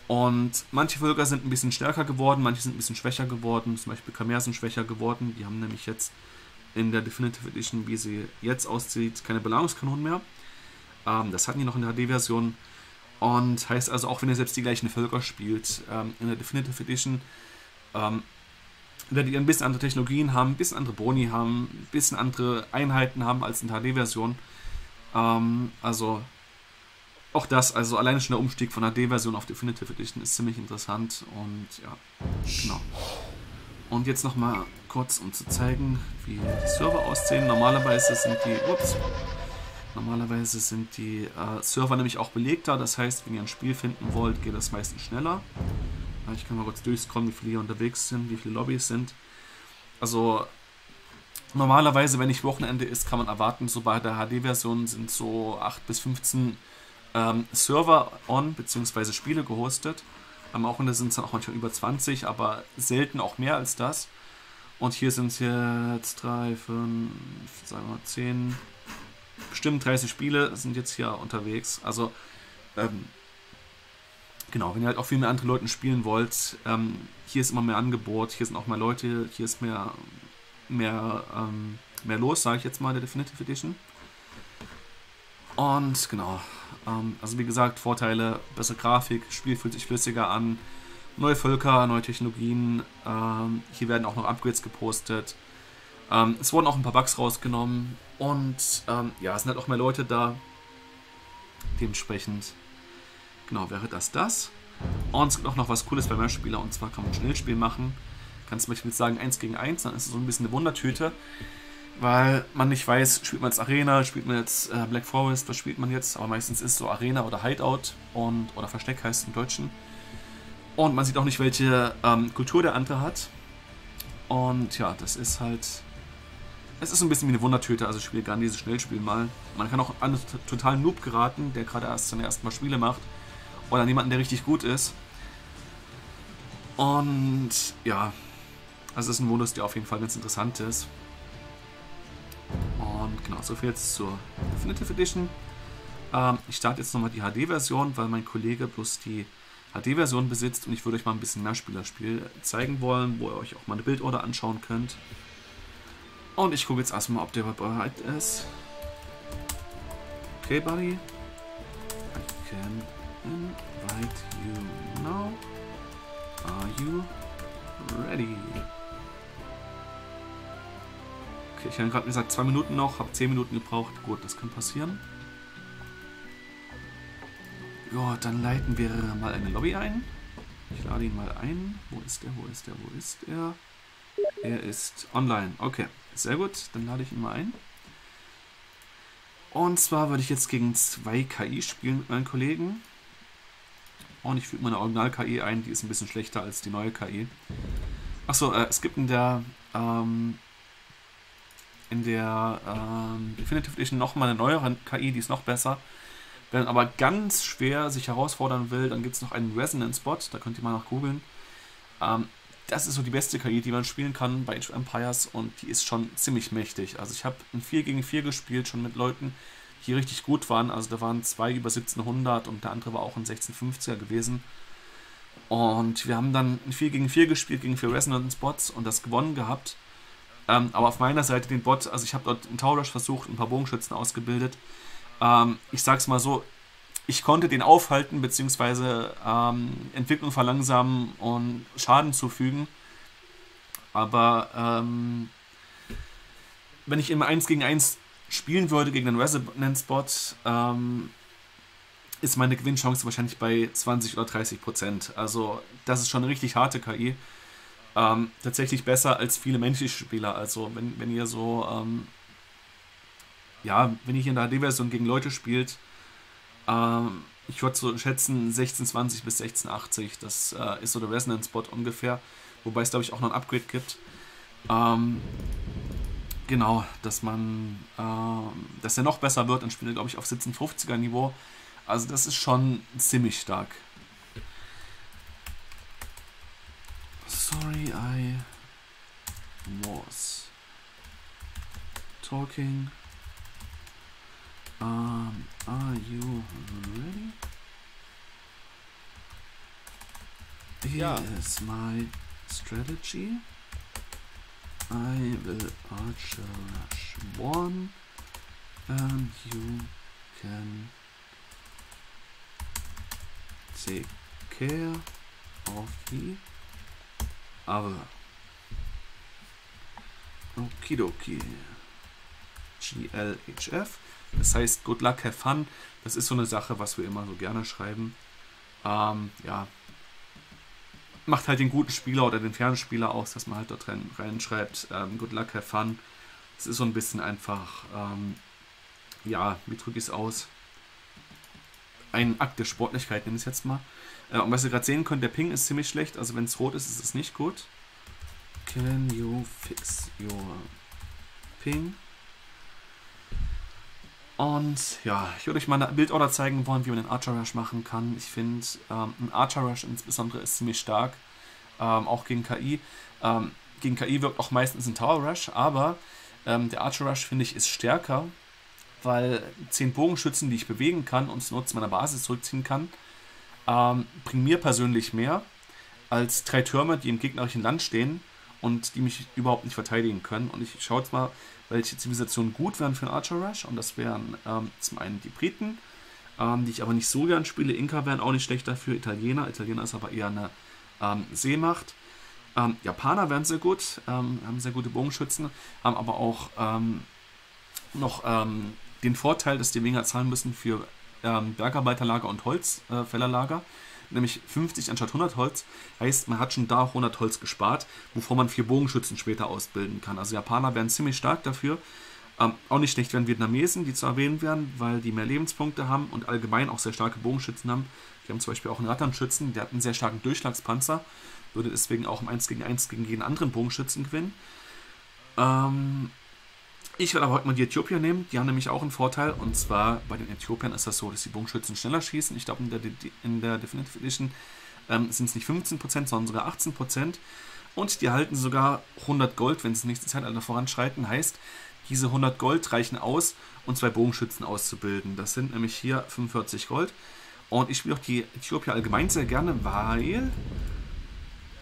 Und manche Völker sind ein bisschen stärker geworden, manche sind ein bisschen schwächer geworden. Zum Beispiel Khmer sind schwächer geworden. Die haben nämlich jetzt in der Definitive Edition, wie sie jetzt aussieht, keine Belagerungskanonen mehr. Ähm, das hatten die noch in der HD-Version. Und heißt also, auch wenn ihr selbst die gleichen Völker spielt, ähm, in der Definitive Edition ähm, werdet ihr ein bisschen andere Technologien haben, ein bisschen andere Boni haben, ein bisschen andere Einheiten haben als in der HD-Version. Ähm, also auch das, also alleine schon der Umstieg von HD-Version auf Definitive Edition ist ziemlich interessant und ja, genau. Und jetzt nochmal kurz, um zu zeigen, wie die Server aussehen. Normalerweise sind die, ups, Normalerweise sind die äh, Server nämlich auch belegter, das heißt, wenn ihr ein Spiel finden wollt, geht das meistens schneller. Ich kann mal kurz durchscrollen, wie viele hier unterwegs sind, wie viele Lobbys sind. Also normalerweise, wenn nicht Wochenende ist, kann man erwarten, so bei der HD-Version sind so 8 bis 15 ähm, Server on, beziehungsweise Spiele gehostet. Ähm, auch in der sind es dann auch manchmal über 20, aber selten auch mehr als das. Und hier sind es jetzt 3, 5, sagen wir 10, bestimmt 30 Spiele sind jetzt hier unterwegs. Also, ähm, genau, wenn ihr halt auch viel mehr andere Leute spielen wollt, ähm, hier ist immer mehr Angebot, hier sind auch mehr Leute, hier ist mehr, mehr, ähm, mehr los, sage ich jetzt mal, der Definitive Edition. Und genau, ähm, also wie gesagt, Vorteile, bessere Grafik, Spiel fühlt sich flüssiger an, neue Völker, neue Technologien, ähm, hier werden auch noch Upgrades gepostet. Ähm, es wurden auch ein paar Bugs rausgenommen und ähm, ja, es sind halt auch mehr Leute da. Dementsprechend, genau, wäre das das. Und es gibt auch noch was Cooles bei Mehrspieler und zwar kann man Schnellspiel machen. Kannst du zum Beispiel sagen 1 gegen 1, dann ist es so ein bisschen eine Wundertüte, weil man nicht weiß, spielt man jetzt Arena, spielt man jetzt äh, Black Forest, was spielt man jetzt, aber meistens ist so Arena oder Hideout und, oder Versteck heißt es im Deutschen. Und man sieht auch nicht, welche ähm, Kultur der andere hat. Und ja, das ist halt es ist ein bisschen wie eine Wundertüte, also ich spiele gerne dieses Schnellspiel mal. Man kann auch an einen totalen Noob geraten, der gerade erst seine ersten Mal Spiele macht. Oder an jemanden, der richtig gut ist. Und ja, also es ist ein Modus, der auf jeden Fall ganz interessant ist. Und genau, so viel jetzt zur Definitive Edition. Ähm, ich starte jetzt nochmal die HD-Version, weil mein Kollege bloß die HD-Version besitzt und ich würde euch mal ein bisschen Mehrspielerspiel zeigen wollen, wo ihr euch auch mal eine Bildorder anschauen könnt. Und ich gucke jetzt erstmal, ob der bereit ist. Okay, Buddy. I can invite you now. Are you ready? Okay, ich habe gerade gesagt, zwei Minuten noch, habe zehn Minuten gebraucht. Gut, das kann passieren. Ja, dann leiten wir mal eine Lobby ein. Ich lade ihn mal ein. Wo ist er? Wo ist er? Wo ist er? Er ist online. Okay, sehr gut. Dann lade ich ihn mal ein. Und zwar würde ich jetzt gegen zwei KI spielen mit meinen Kollegen. Und ich füge meine Original-KI ein. Die ist ein bisschen schlechter als die neue KI. Achso, äh, es gibt in der ähm, in der ähm, Definitive Edition nochmal eine neuere KI, die ist noch besser. Wenn aber ganz schwer sich herausfordern will, dann gibt es noch einen Resonance Bot, da könnt ihr mal nach googeln. Ähm, das ist so die beste KI, die man spielen kann bei Age of Empires und die ist schon ziemlich mächtig. Also ich habe ein 4 gegen 4 gespielt, schon mit Leuten, die richtig gut waren. Also da waren zwei über 1700 und der andere war auch ein 1650er gewesen. Und wir haben dann ein 4 gegen 4 gespielt gegen vier Resonance Bots und das gewonnen gehabt. Ähm, aber auf meiner Seite den Bot, also ich habe dort einen Taurush versucht, ein paar Bogenschützen ausgebildet. Ähm, ich sag's mal so, ich konnte den aufhalten, beziehungsweise ähm, Entwicklung verlangsamen und Schaden zufügen. Aber ähm, wenn ich immer 1 gegen 1 spielen würde gegen den Resonance-Bot, ähm, ist meine Gewinnchance wahrscheinlich bei 20 oder 30 Prozent. Also das ist schon eine richtig harte KI ähm, tatsächlich besser als viele menschliche Spieler. Also wenn, wenn ihr so, ähm, ja, wenn hier in der HD-Version gegen Leute spielt, ähm, ich würde so schätzen 1620 bis 1680, das äh, ist so der Resonance-Bot ungefähr, wobei es glaube ich auch noch ein Upgrade gibt. Ähm, genau, dass man, äh, dass der noch besser wird, dann spielt er glaube ich auf 1750er Niveau. Also das ist schon ziemlich stark. Sorry I was talking. Um, are you ready? Here is my strategy. I will archer rush one and you can take care of me aber. Okidoki. GLHF. Das heißt, good luck, have fun. Das ist so eine Sache, was wir immer so gerne schreiben. Ähm, ja. Macht halt den guten Spieler oder den Fernspieler aus, dass man halt dort rein, reinschreibt, ähm, good luck, have fun. Das ist so ein bisschen einfach, ähm, ja, wie drücke ich es aus? Ein Akt der Sportlichkeit, nenne ich es jetzt mal. Äh, und was ihr gerade sehen könnt, der Ping ist ziemlich schlecht. Also wenn es rot ist, ist es nicht gut. Can you fix your Ping? Und ja, ich würde euch mal eine Bildorder zeigen wollen, wie man einen Archer Rush machen kann. Ich finde, ähm, ein Archer Rush insbesondere ist ziemlich stark, ähm, auch gegen KI. Ähm, gegen KI wirkt auch meistens ein Tower Rush, aber ähm, der Archer Rush, finde ich, ist stärker, weil 10 Bogenschützen, die ich bewegen kann und Not zu meiner Basis zurückziehen kann, ähm, bringen mir persönlich mehr als drei Türme, die im gegnerischen Land stehen und die mich überhaupt nicht verteidigen können. Und ich schaue jetzt mal, welche Zivilisationen gut wären für einen Archer Rush. Und das wären ähm, zum einen die Briten, ähm, die ich aber nicht so gern spiele. Inka wären auch nicht schlecht dafür. Italiener. Italiener ist aber eher eine ähm, Seemacht. Ähm, Japaner wären sehr gut, ähm, haben sehr gute Bogenschützen, haben aber auch ähm, noch den Vorteil, dass die weniger zahlen müssen für ähm, Bergarbeiterlager und Holzfällerlager. Äh, nämlich 50 anstatt 100 Holz. Heißt, man hat schon da 100 Holz gespart, wovor man vier Bogenschützen später ausbilden kann. Also Japaner wären ziemlich stark dafür. Ähm, auch nicht schlecht wären Vietnamesen, die zu erwähnen wären, weil die mehr Lebenspunkte haben und allgemein auch sehr starke Bogenschützen haben. Die haben zum Beispiel auch einen Ratternschützen, der hat einen sehr starken Durchschlagspanzer, würde deswegen auch im 1 gegen 1 gegen jeden anderen Bogenschützen gewinnen. Ähm, ich werde aber heute mal die Äthiopier nehmen. Die haben nämlich auch einen Vorteil. Und zwar bei den Äthiopiern ist das so, dass die Bogenschützen schneller schießen. Ich glaube, in der, in der Definitive Edition ähm, sind es nicht 15%, sondern sogar 18%. Und die erhalten sogar 100 Gold, wenn sie nächste Zeitalter voranschreiten. Heißt, diese 100 Gold reichen aus, um zwei Bogenschützen auszubilden. Das sind nämlich hier 45 Gold. Und ich spiele auch die Äthiopier allgemein sehr gerne, weil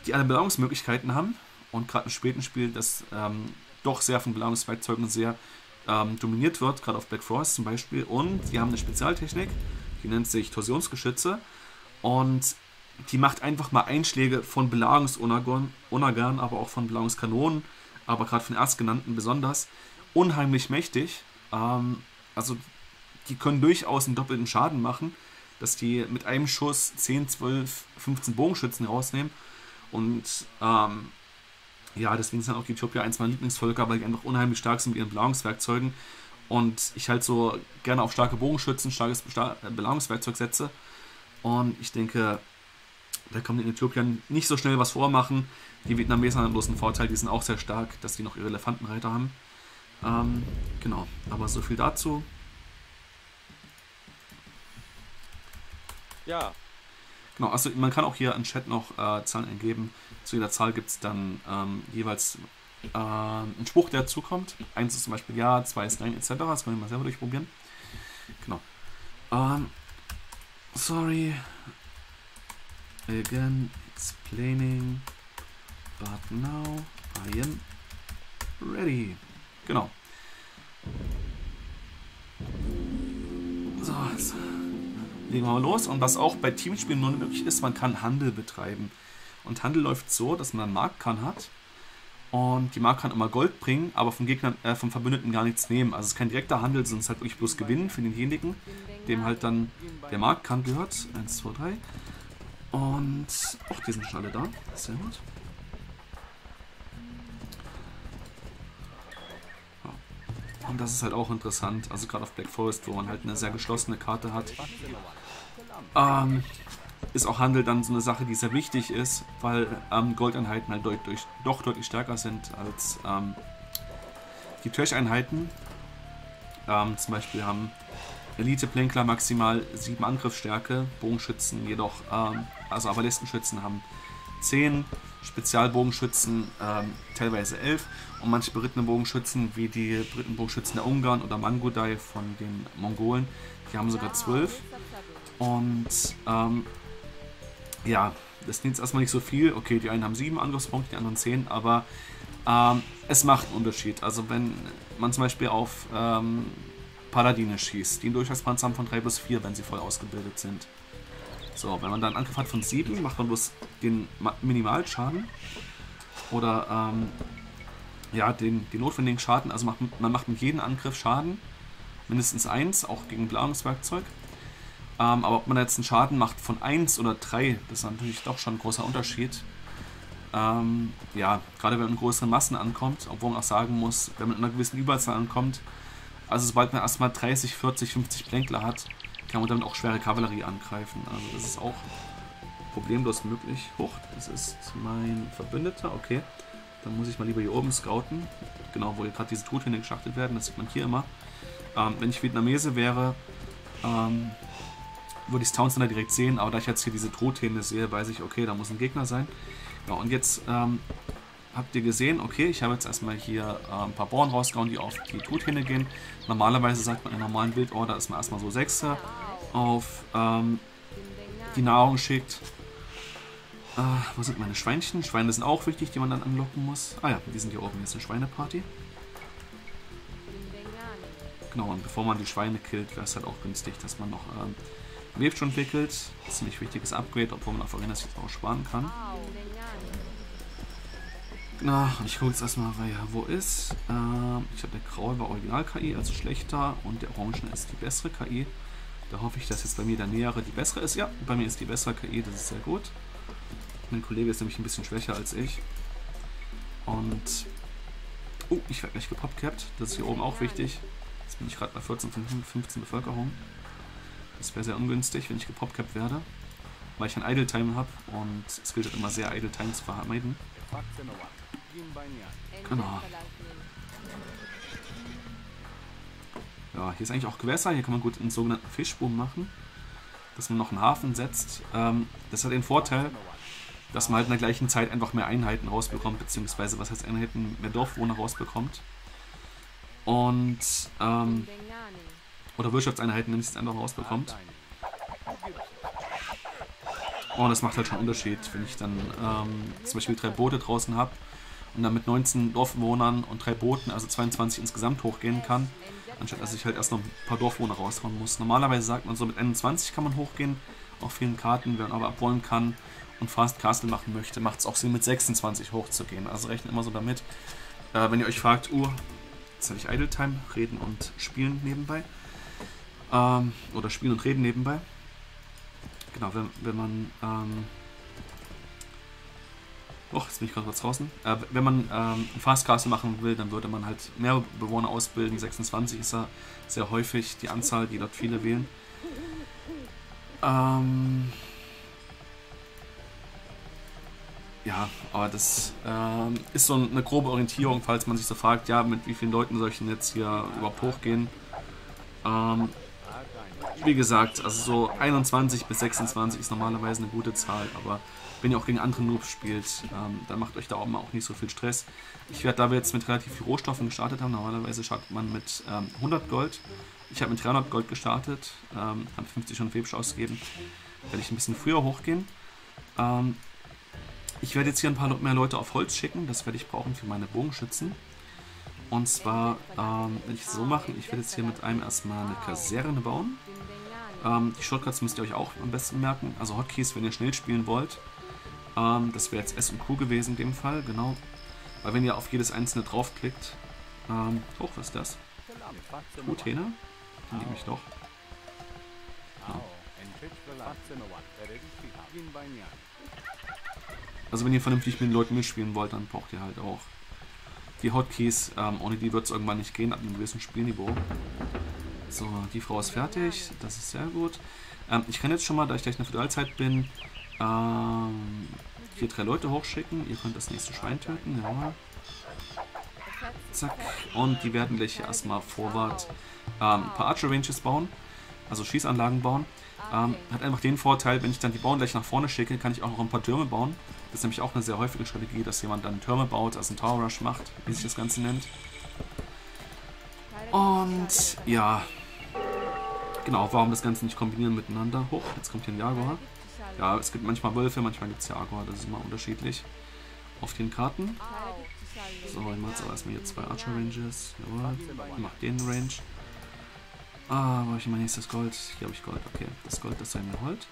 die alle Belangungsmöglichkeiten haben. Und gerade im späten Spiel, das ähm, doch sehr von Belangungswerkzeugen sehr ähm, dominiert wird, gerade auf Black Frost zum Beispiel. Und die haben eine Spezialtechnik, die nennt sich Torsionsgeschütze. Und die macht einfach mal Einschläge von Belagungsunagern, aber auch von Belagungskanonen, aber gerade von Erstgenannten besonders, unheimlich mächtig. Ähm, also die können durchaus einen doppelten Schaden machen, dass die mit einem Schuss 10, 12, 15 Bogenschützen rausnehmen. Und ähm, ja, deswegen sind auch die Äthiopier eins meiner Lieblingsvölker, weil die einfach unheimlich stark sind mit ihren Belagungswerkzeugen. Und ich halt so gerne auf starke Bogenschützen, starkes Belagungswerkzeug setze. Und ich denke, da kann man den Äthiopiern nicht so schnell was vormachen. Die Vietnamesen haben bloß einen Vorteil, die sind auch sehr stark, dass die noch ihre Elefantenreiter haben. Ähm, genau, aber so viel dazu. Ja. Genau, also man kann auch hier im Chat noch äh, Zahlen eingeben. Zu jeder Zahl gibt es dann ähm, jeweils äh, einen Spruch, der zukommt. Eins ist zum Beispiel Ja, zwei ist Nein, etc. Das können wir mal selber durchprobieren. Genau. Ähm, sorry. Again, explaining. But now I am ready. Genau. So, jetzt legen wir mal los. Und was auch bei Teamspielen nur möglich ist, man kann Handel betreiben. Und Handel läuft so, dass man einen Marktkan hat. Und die Mark kann immer Gold bringen, aber vom Gegner, äh, vom Verbündeten gar nichts nehmen. Also es ist kein direkter Handel, sondern es ist halt wirklich bloß Gewinn für denjenigen, dem halt dann der Marktkan gehört. Eins, zwei, drei. Und, ach, die sind schon alle da. Sehr gut. Und das ist halt auch interessant, also gerade auf Black Forest, wo man halt eine sehr geschlossene Karte hat, ähm, ist auch Handel dann so eine Sache, die sehr wichtig ist, weil ähm, Goldeinheiten halt deut durch, doch deutlich stärker sind als ähm, die Trash-Einheiten. Ähm, zum Beispiel haben Elite-Plänkler maximal 7 Angriffsstärke, Bogenschützen jedoch, ähm, also Avalistenschützen haben 10, Spezialbogenschützen ähm, teilweise 11 und manche berittene Bogenschützen, wie die Britenbogenschützen der Ungarn oder Mangudai von den Mongolen, die haben sogar 12. Und ähm, ja, das klingt erstmal nicht so viel. Okay, die einen haben 7 Angriffspunkte, die anderen 10, aber ähm, es macht einen Unterschied. Also wenn man zum Beispiel auf ähm, Paladine schießt, die einen Durchschlagspanzer haben von 3 bis 4, wenn sie voll ausgebildet sind. So, wenn man dann einen Angriff hat von 7, macht man bloß den Minimalschaden. Oder, ähm, ja, den, den notwendigen Schaden. Also macht, man macht mit jedem Angriff Schaden. Mindestens 1, auch gegen Planungswerkzeug. Ähm, aber ob man jetzt einen Schaden macht von 1 oder 3, das ist natürlich doch schon ein großer Unterschied. Ähm, ja, gerade wenn man in größeren Massen ankommt, obwohl man auch sagen muss, wenn man in einer gewissen Überzahl ankommt, also sobald man erstmal 30, 40, 50 Plänkler hat, kann man damit auch schwere Kavallerie angreifen. Also das ist auch problemlos möglich. Hoch, das ist mein Verbündeter, okay. Dann muss ich mal lieber hier oben scouten. Genau, wo gerade diese Truthähne geschachtelt werden, das sieht man hier immer. Ähm, wenn ich Vietnamese wäre, ähm, würde ich Townsender direkt sehen, aber da ich jetzt hier diese Truthähne sehe, weiß ich, okay, da muss ein Gegner sein. Ja, und jetzt ähm, habt ihr gesehen, okay, ich habe jetzt erstmal hier äh, ein paar Bohren rausgehauen, die auf die Truthähne gehen. Normalerweise sagt man in normalen Bildorder, ist man erstmal so Sechser auf ähm, die Nahrung schickt. Äh, wo sind meine Schweinchen? Schweine sind auch wichtig, die man dann anlocken muss. Ah ja, die sind hier oben. Hier ist eine Schweineparty. Genau, und bevor man die Schweine killt, wäre es halt auch günstig, dass man noch ähm, Webstone entwickelt. Ziemlich wichtiges Upgrade, obwohl man auf Arena sich auch sparen kann. Na, ich gucke jetzt erstmal, wer wo ist. Ähm, ich habe der Graue war Original-KI, also schlechter, und der Orangen ist die bessere KI. Da hoffe ich, dass jetzt bei mir der Nähere die bessere ist. Ja, bei mir ist die bessere KI, das ist sehr gut. Mein Kollege ist nämlich ein bisschen schwächer als ich. Und... Oh, ich werde gleich gepopcapped. Das ist hier oben auch wichtig. Jetzt bin ich gerade bei 14 von 15 Bevölkerung. Das wäre sehr ungünstig, wenn ich gepopcapped werde. Weil ich ein Idle Time habe und es gilt halt immer sehr Idle Time zu vermeiden. Genau. Ja, hier ist eigentlich auch Gewässer. Hier kann man gut einen sogenannten Fischboom machen. Dass man noch einen Hafen setzt. Ähm, das hat den Vorteil, dass man halt in der gleichen Zeit einfach mehr Einheiten rausbekommt, beziehungsweise was heißt Einheiten, mehr Dorfwohner rausbekommt. Und, ähm, oder Wirtschaftseinheiten, wenn es einfach rausbekommt. Und das macht halt schon einen Unterschied, wenn ich dann ähm, zum Beispiel drei Boote draußen habe und dann mit 19 Dorfbewohnern und drei Booten, also 22 insgesamt hochgehen kann, anstatt dass ich halt erst noch ein paar Dorfbewohner raushauen muss. Normalerweise sagt man so, mit 21 kann man hochgehen, auf vielen Karten, wenn man aber abwollen kann und Fast Castle machen möchte, macht es auch Sinn, mit 26 hochzugehen. Also rechnet immer so damit, äh, wenn ihr euch fragt, uh, jetzt habe ich Idle Time, reden und spielen nebenbei. Ähm, oder spielen und reden nebenbei. Genau, wenn, wenn man ähm, Och, jetzt bin ich gerade kurz draußen. Äh, wenn man ähm, ein Fast Castle machen will, dann würde man halt mehr Bewohner ausbilden. 26 ist ja sehr häufig die Anzahl, die dort viele wählen. Ähm ja, aber das ähm, ist so eine grobe Orientierung, falls man sich so fragt, ja, mit wie vielen Leuten soll ich denn jetzt hier überhaupt hochgehen? Ähm, wie gesagt, also so 21 bis 26 ist normalerweise eine gute Zahl, aber wenn ihr auch gegen andere Noobs spielt, ähm, dann macht euch da auch, mal auch nicht so viel Stress. Ich werde, da wir jetzt mit relativ viel Rohstoffen gestartet haben, normalerweise startet man mit ähm, 100 Gold. Ich habe mit 300 Gold gestartet, ähm, habe 50 schon Websch ausgegeben. Werde ich ein bisschen früher hochgehen. Ähm, ich werde jetzt hier ein paar mehr Leute auf Holz schicken, das werde ich brauchen für meine Bogenschützen. Und zwar ähm, werde ich so machen, ich werde jetzt hier mit einem erstmal eine Kaserne bauen. Ähm, die Shortcuts müsst ihr euch auch am besten merken. Also Hotkeys, wenn ihr schnell spielen wollt. Ähm, das wäre jetzt S und Q gewesen in dem Fall, genau. Weil wenn ihr auf jedes einzelne draufklickt... Ähm, oh, was ist das? Routine? Den nehme ich doch. Ja. Also wenn ihr vernünftig mit den Leuten mitspielen wollt, dann braucht ihr halt auch die Hotkeys. Ähm, ohne die wird es irgendwann nicht gehen, ab einem gewissen Spielniveau. So, die Frau ist fertig. Das ist sehr gut. Ähm, ich kann jetzt schon mal, da ich gleich in der Feudalzeit bin, ähm, hier drei Leute hochschicken. Ihr könnt das nächste Schwein töten. Ja. Zack. Und die werden gleich erstmal vorwärts ähm, ein paar Archer Ranges bauen. Also Schießanlagen bauen. Ähm, hat einfach den Vorteil, wenn ich dann die Bauern gleich nach vorne schicke, kann ich auch noch ein paar Türme bauen. Das ist nämlich auch eine sehr häufige Strategie, dass jemand dann Türme baut, also einen Tower Rush macht, wie sich das Ganze nennt. Und ja, genau, warum das Ganze nicht kombinieren miteinander? Hoch, jetzt kommt hier ein Jaguar. Ja, es gibt manchmal Wölfe, manchmal gibt es Jaguar, das ist immer unterschiedlich auf den Karten. So, ich mache jetzt aber erstmal hier zwei Archer Ranges. Jawohl, ich mache den Range. Ah, wo habe ich mein nächstes Gold? Hier habe ich Gold, okay. Das Gold, das sei mir Gold.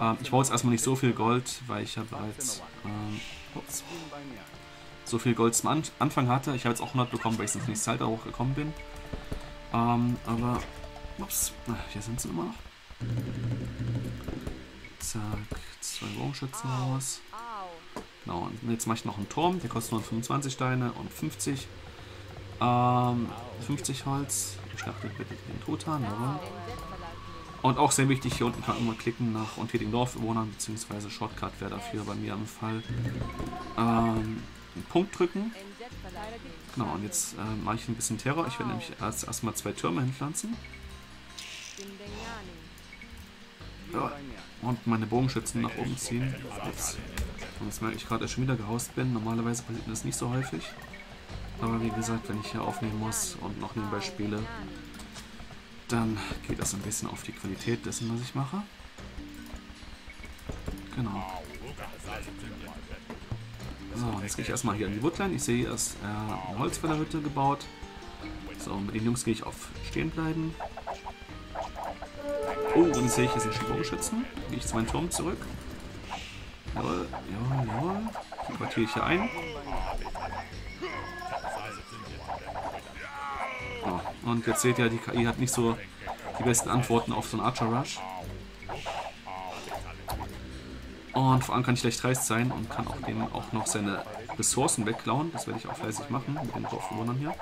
Ähm, ich brauche jetzt erstmal nicht so viel Gold, weil ich ja bereits ähm, ups, so viel Gold zum An Anfang hatte. Ich habe jetzt auch 100 bekommen, weil ich ins nächste Zeitalter hochgekommen bin. Ähm, aber, ups, hier sind sie immer noch. Zack, zwei Bogenschützen raus. Genau, und jetzt mache ich noch einen Turm, der kostet nur 25 Steine und 50. Ähm, 50 Holz. Schlachtet bitte den Totan, jawohl. Und auch sehr wichtig, hier unten kann man immer klicken nach untätigen Dorfbewohnern, beziehungsweise Shortcut wäre dafür bei mir im Fall. Ähm, einen Punkt drücken. Genau, und jetzt äh, mache ich ein bisschen Terror. Ich werde nämlich erst erstmal zwei Türme hinpflanzen. Ja, und meine Bogenschützen nach oben ziehen. Jetzt, und jetzt merke ich gerade, dass ich schon wieder gehaust bin. Normalerweise passiert das nicht so häufig. Aber wie gesagt, wenn ich hier aufnehmen muss und noch nebenbei spiele, dann geht das ein bisschen auf die Qualität dessen, was ich mache. Genau. So, jetzt gehe ich erstmal hier in die Woodline. Ich sehe, hier ist äh, eine Holzfällerhütte gebaut. So, mit den Jungs gehe ich auf Stehen bleiben. Oh, und ich sehe, hier sind Bogenschützen. Gehe ich zu meinem Turm zurück. Jawohl, jawohl, jawohl. Quartiere ich hier ein. Oh, und jetzt seht ihr, die KI hat nicht so die besten Antworten auf so einen Archer Rush. Und vor allem kann ich leicht dreist sein und kann auch dem auch noch seine Ressourcen wegklauen. Das werde ich auch fleißig machen mit den Dorfbewohnern hier.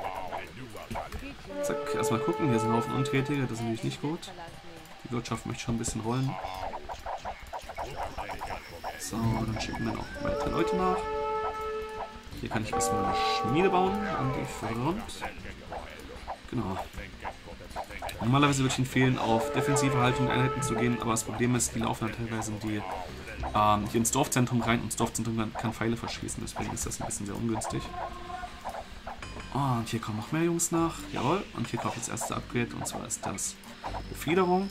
Zack, erstmal gucken. Hier sind Haufen Untätige, das ist natürlich nicht gut. Die Wirtschaft möchte schon ein bisschen rollen. So, dann schicken wir noch weitere Leute nach. Hier kann ich erstmal eine Schmiede bauen an die Front. Genau. Normalerweise würde ich empfehlen, auf defensive Haltung Einheiten zu gehen, aber das Problem ist, die laufen dann teilweise in die, ähm, hier ins Dorfzentrum rein und das Dorfzentrum kann Pfeile verschießen, deswegen ist das ein bisschen sehr ungünstig. Und hier kommen noch mehr Jungs nach. Jawohl. Und hier kommt das erste Upgrade und zwar ist das Befederung.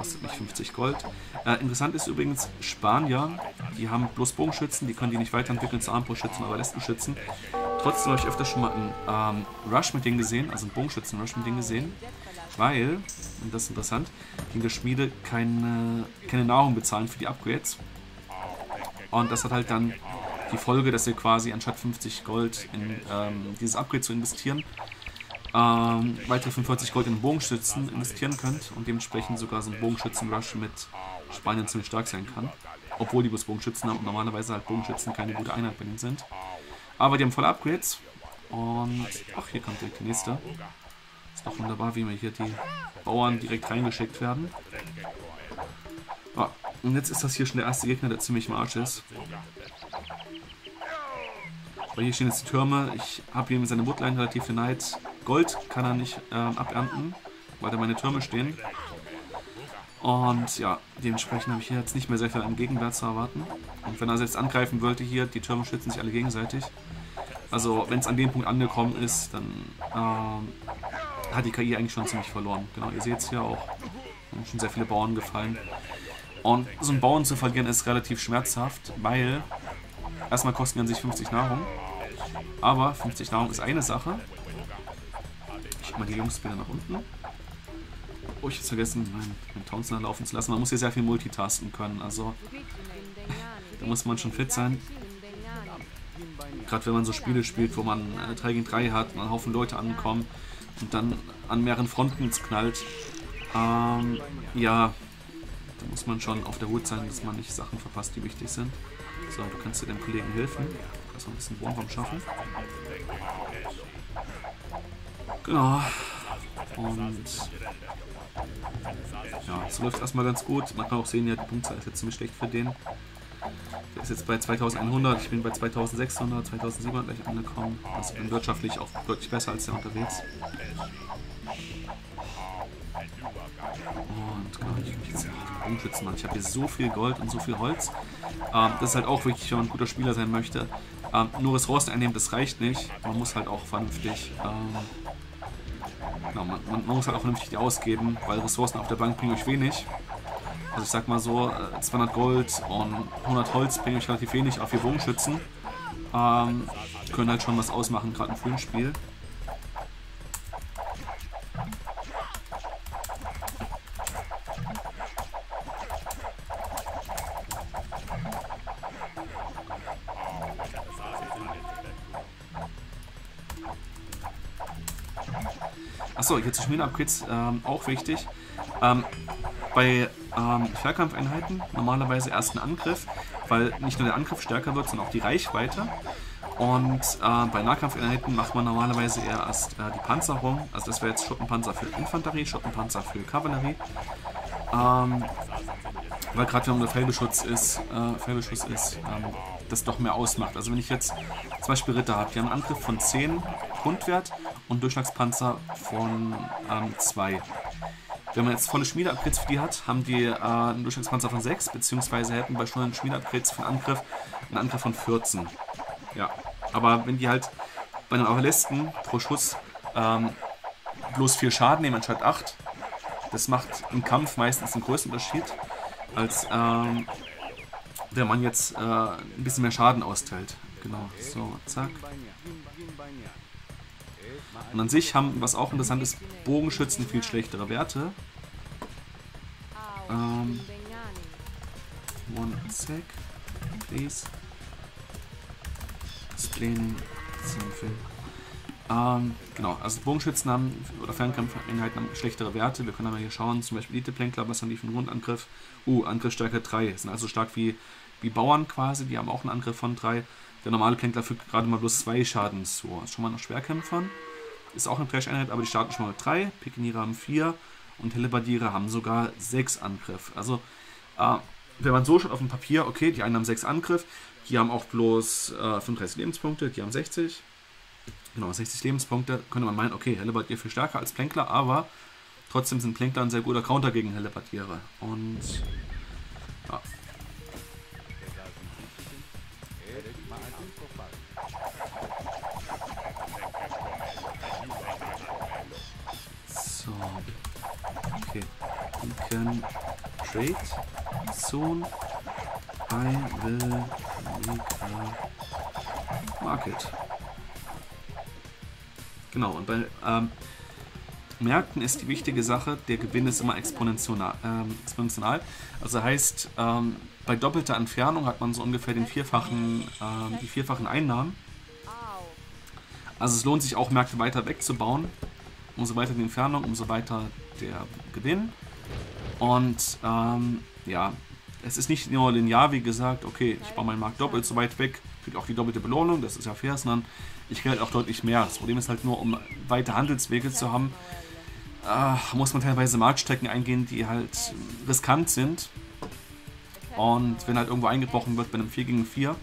Kostet mich 50 Gold. Äh, interessant ist übrigens, Spanier, die haben bloß Bogenschützen, die können die nicht weiterentwickeln zu Armbrustschützen oder Lesbenschützen. Trotzdem habe ich öfter schon mal einen ähm, Rush mit denen gesehen, also einen Bogenschützen-Rush mit denen gesehen, weil, und das ist interessant, die in der Schmiede keine, keine Nahrung bezahlen für die Upgrades. Und das hat halt dann die Folge, dass ihr quasi anstatt 50 Gold in ähm, dieses Upgrade zu investieren, ähm, weitere 45 Gold in Bogenschützen investieren könnt und dementsprechend sogar so ein Bogenschützen-Rush mit Spanien ziemlich stark sein kann. Obwohl die bloß Bogenschützen haben und normalerweise halt Bogenschützen keine gute Einheit bei denen sind. Aber die haben volle Upgrades. Und, ach, hier kommt direkt die nächste. Ist doch wunderbar, wie mir hier die Bauern direkt reingeschickt werden. Ah, und jetzt ist das hier schon der erste Gegner, der ziemlich marsch ist. Weil hier stehen jetzt die Türme. Ich habe hier mit seiner Woodline relativ viel Neid. Gold kann er nicht ähm, abernten, weil da meine Türme stehen. Und ja, dementsprechend habe ich hier jetzt nicht mehr sehr viel an Gegenwert zu erwarten. Und wenn er selbst angreifen wollte hier, die Türme schützen sich alle gegenseitig. Also wenn es an dem Punkt angekommen ist, dann ähm, hat die KI eigentlich schon ziemlich verloren. Genau, ihr seht es hier auch. Haben schon sehr viele Bauern gefallen. Und so einen Bauern zu verlieren ist relativ schmerzhaft, weil erstmal kosten an sich 50 Nahrung. Aber 50 Nahrung ist eine Sache. Ich mal die Jungs wieder nach unten. Oh, ich habe vergessen, meinen mein Townsend laufen zu lassen. Man muss hier sehr viel multitasken können. Also, da muss man schon fit sein. Gerade wenn man so Spiele spielt, wo man äh, 3 gegen 3 hat, und einen Haufen Leute ankommen und dann an mehreren Fronten knallt. Ähm, ja, da muss man schon auf der Hut sein, dass man nicht Sachen verpasst, die wichtig sind. So, du kannst dir dem Kollegen helfen. Kannst noch ein bisschen Wohnraum schaffen. Genau. Und ja, so läuft erstmal ganz gut. Man kann auch sehen, ja, die Punktzahl ist jetzt ziemlich schlecht für den. Der ist jetzt bei 2100, ich bin bei 2600, 2700 gleich angekommen. Also bin wirtschaftlich auch deutlich besser als der unterwegs. Und kann ich mich jetzt umschützen. Ich habe hier so viel Gold und so viel Holz. Ähm, das ist halt auch wirklich, wenn man ein guter Spieler sein möchte. Ähm, nur Ressourcen einnehmen, das reicht nicht. Man muss halt auch vernünftig ähm, Genau, man, man, muss halt auch vernünftig die ausgeben, weil Ressourcen auf der Bank bringen euch wenig. Also ich sag mal so, 200 äh, Gold und 100 Holz bringen euch relativ wenig auf ihr Bogenschützen. Ähm, können halt schon was ausmachen, gerade im frühen Spiel. Achso, jetzt zu Schmiedenupgrades ähm, auch wichtig. Ähm, bei ähm, Fernkampfeinheiten normalerweise erst ein Angriff, weil nicht nur der Angriff stärker wird, sondern auch die Reichweite. Und äh, bei Nahkampfeinheiten macht man normalerweise eher erst äh, die Panzerung. Also das wäre jetzt Schottenpanzer für Infanterie, Schottenpanzer für Kavallerie. Ähm, weil gerade wenn der Feldbeschutz ist, äh, Feldbeschuss ist, ähm, das doch mehr ausmacht. Also wenn ich jetzt zum Beispiel Ritter habe, die haben einen Angriff von 10 Grundwert und Durchschlagspanzer von ähm, 2. Wenn man jetzt volle Schmiedeupgrades für die hat, haben die äh, einen Durchschlagspanzer von 6, beziehungsweise hätten bei schnellen Schmiedeupgrades für einen Angriff einen Angriff von 14. Ja, aber wenn die halt bei einem Avalisten pro Schuss ähm, bloß 4 Schaden nehmen anstatt 8, das macht im Kampf meistens einen größeren Unterschied, als ähm, wenn man jetzt äh, ein bisschen mehr Schaden austeilt. Genau, so, zack. Und an sich haben, was auch interessant ist, Bogenschützen viel schlechtere Werte. Ähm, one sec, please. Explaining something. Ähm, genau, also Bogenschützen haben oder Fernkampfeinheiten haben schlechtere Werte. Wir können aber hier schauen, zum Beispiel Elite-Plänkler, was haben die für einen Grundangriff? Uh, Angriffsstärke 3, sind also stark wie, wie Bauern quasi, die haben auch einen Angriff von 3. Der normale Plänkler fügt gerade mal bloß 2 Schaden zu. Ist schon mal nach Schwerkämpfern. Ist auch eine Trash-Einheit, aber die starten schon mal mit 3. Pikiniere haben 4 und Hellebardiere haben sogar 6 Angriff. Also, äh, wenn man so schaut auf dem Papier, okay, die einen haben 6 Angriff, die haben auch bloß äh, 35 Lebenspunkte, die haben 60. Genau, 60 Lebenspunkte, könnte man meinen, okay, Hellebardier viel stärker als Plänkler, aber trotzdem sind Plänkler ein sehr guter Counter gegen Hellebardiere. Und ja, can trade soon. I will make a market. Genau, und bei ähm, Märkten ist die wichtige Sache, der Gewinn ist immer exponentiell. Ähm, exponentiell. Also heißt, ähm, bei doppelter Entfernung hat man so ungefähr den vierfachen, ähm, die vierfachen Einnahmen. Also es lohnt sich auch Märkte weiter wegzubauen. Umso weiter die Entfernung, umso weiter der Gewinn. Und ähm, ja, es ist nicht nur linear, wie gesagt, okay, ich baue meinen Markt doppelt so weit weg, kriege auch die doppelte Belohnung, das ist ja fair, sondern ich kriege halt auch deutlich mehr. Das Problem ist halt nur, um weite Handelswege zu haben, äh, muss man teilweise Marktstrecken eingehen, die halt riskant sind. Und wenn halt irgendwo eingebrochen wird bei einem 4 gegen 4 und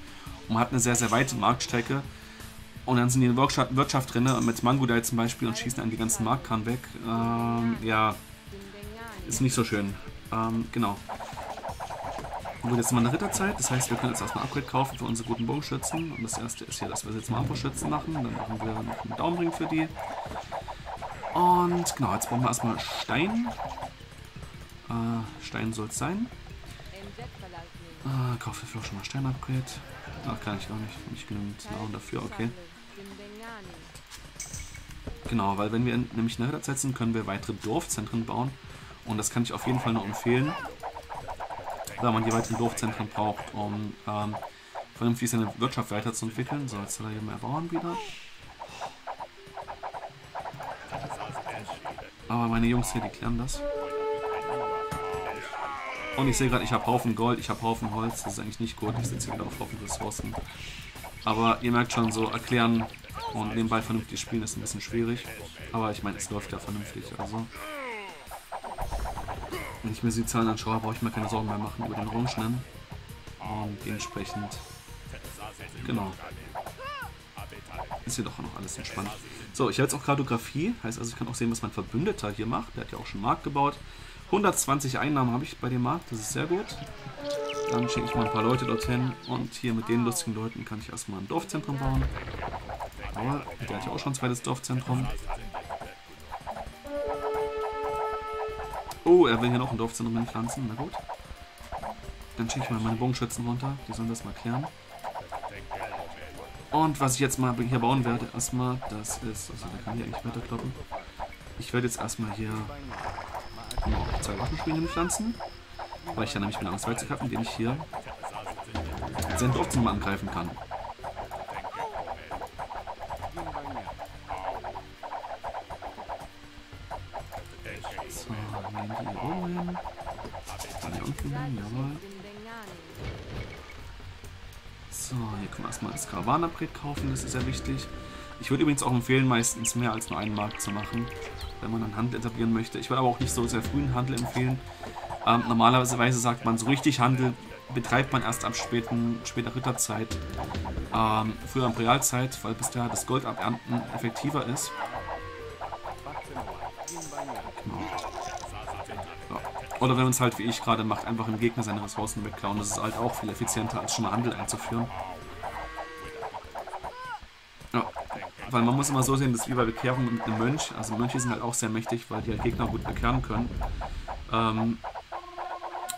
man hat eine sehr, sehr weite Marktstrecke und dann sind die in der Wirtschaft, drin, mit Mango da zum Beispiel und schießen dann die ganzen Marktkarren weg, ähm, ja, ist nicht so schön. Ähm, genau. Gut, jetzt sind wir in der Ritterzeit, das heißt, wir können jetzt erstmal Upgrade kaufen für unsere guten Bogenschützen. Und das erste ist hier, dass wir jetzt mal Armbrustschützen machen. Dann machen wir noch einen Daumenring für die. Und genau, jetzt brauchen wir erstmal Stein. Äh, Stein soll es sein. Äh, kaufe dafür auch schon mal Stein-Upgrade. Ach, kann ich gar nicht. Nicht genügend Nahrung dafür, okay. Genau, weil wenn wir nämlich eine Ritterzeit sind, können wir weitere Dorfzentren bauen. Und das kann ich auf jeden Fall nur empfehlen da man die weiteren Dorfzentren braucht, um ähm, vernünftig seine Wirtschaft weiterzuentwickeln. So, jetzt hat er hier mehr Bauern wieder. Aber meine Jungs hier, die klären das. Und ich sehe gerade, ich habe Haufen Gold, ich habe Haufen Holz. Das ist eigentlich nicht gut. Ich sitze hier wieder auf Haufen Ressourcen. Aber ihr merkt schon, so erklären und nebenbei vernünftig spielen ist ein bisschen schwierig. Aber ich meine, es läuft ja vernünftig. Also wenn ich mir die Zahlen anschaue, brauche ich mir keine Sorgen mehr machen über den Orangenen. Und dementsprechend, genau, ist hier doch noch alles entspannt. So, ich habe jetzt auch Kartografie, heißt also ich kann auch sehen, was mein Verbündeter hier macht. Der hat ja auch schon Markt gebaut. 120 Einnahmen habe ich bei dem Markt, das ist sehr gut. Dann schicke ich mal ein paar Leute dorthin und hier mit den lustigen Leuten kann ich erstmal ein Dorfzentrum bauen. Aber der hat ja auch schon ein zweites Dorfzentrum. Oh, er will hier noch ein Dorfzentrum pflanzen. Na gut. Dann schicke ich mal meine Bogenschützen runter. Die sollen das mal klären. Und was ich jetzt mal hier bauen werde, erstmal, das ist, also der kann hier eigentlich weiter kloppen. Ich werde jetzt erstmal hier noch zwei Waffenspielen pflanzen. Weil ich dann nämlich mit Angstweizig habe, indem ich hier sein Dorfzimmer angreifen kann. So, hier können wir erstmal das Karawanenupgrade kaufen, das ist sehr wichtig. Ich würde übrigens auch empfehlen, meistens mehr als nur einen Markt zu machen, wenn man einen Handel etablieren möchte. Ich würde aber auch nicht so sehr frühen Handel empfehlen. Ähm, normalerweise sagt man, so richtig Handel betreibt man erst ab späten, später Ritterzeit, ähm, früher Imperialzeit, weil bis dahin das Gold abernten effektiver ist. Oder wenn man es halt wie ich gerade macht, einfach im Gegner seine Ressourcen wegklauen. Das ist halt auch viel effizienter, als schon mal Handel einzuführen. Ja, weil man muss immer so sehen, dass wie bei Bekehrung mit einem Mönch, also Mönche sind halt auch sehr mächtig, weil die halt Gegner gut bekehren können. Ähm,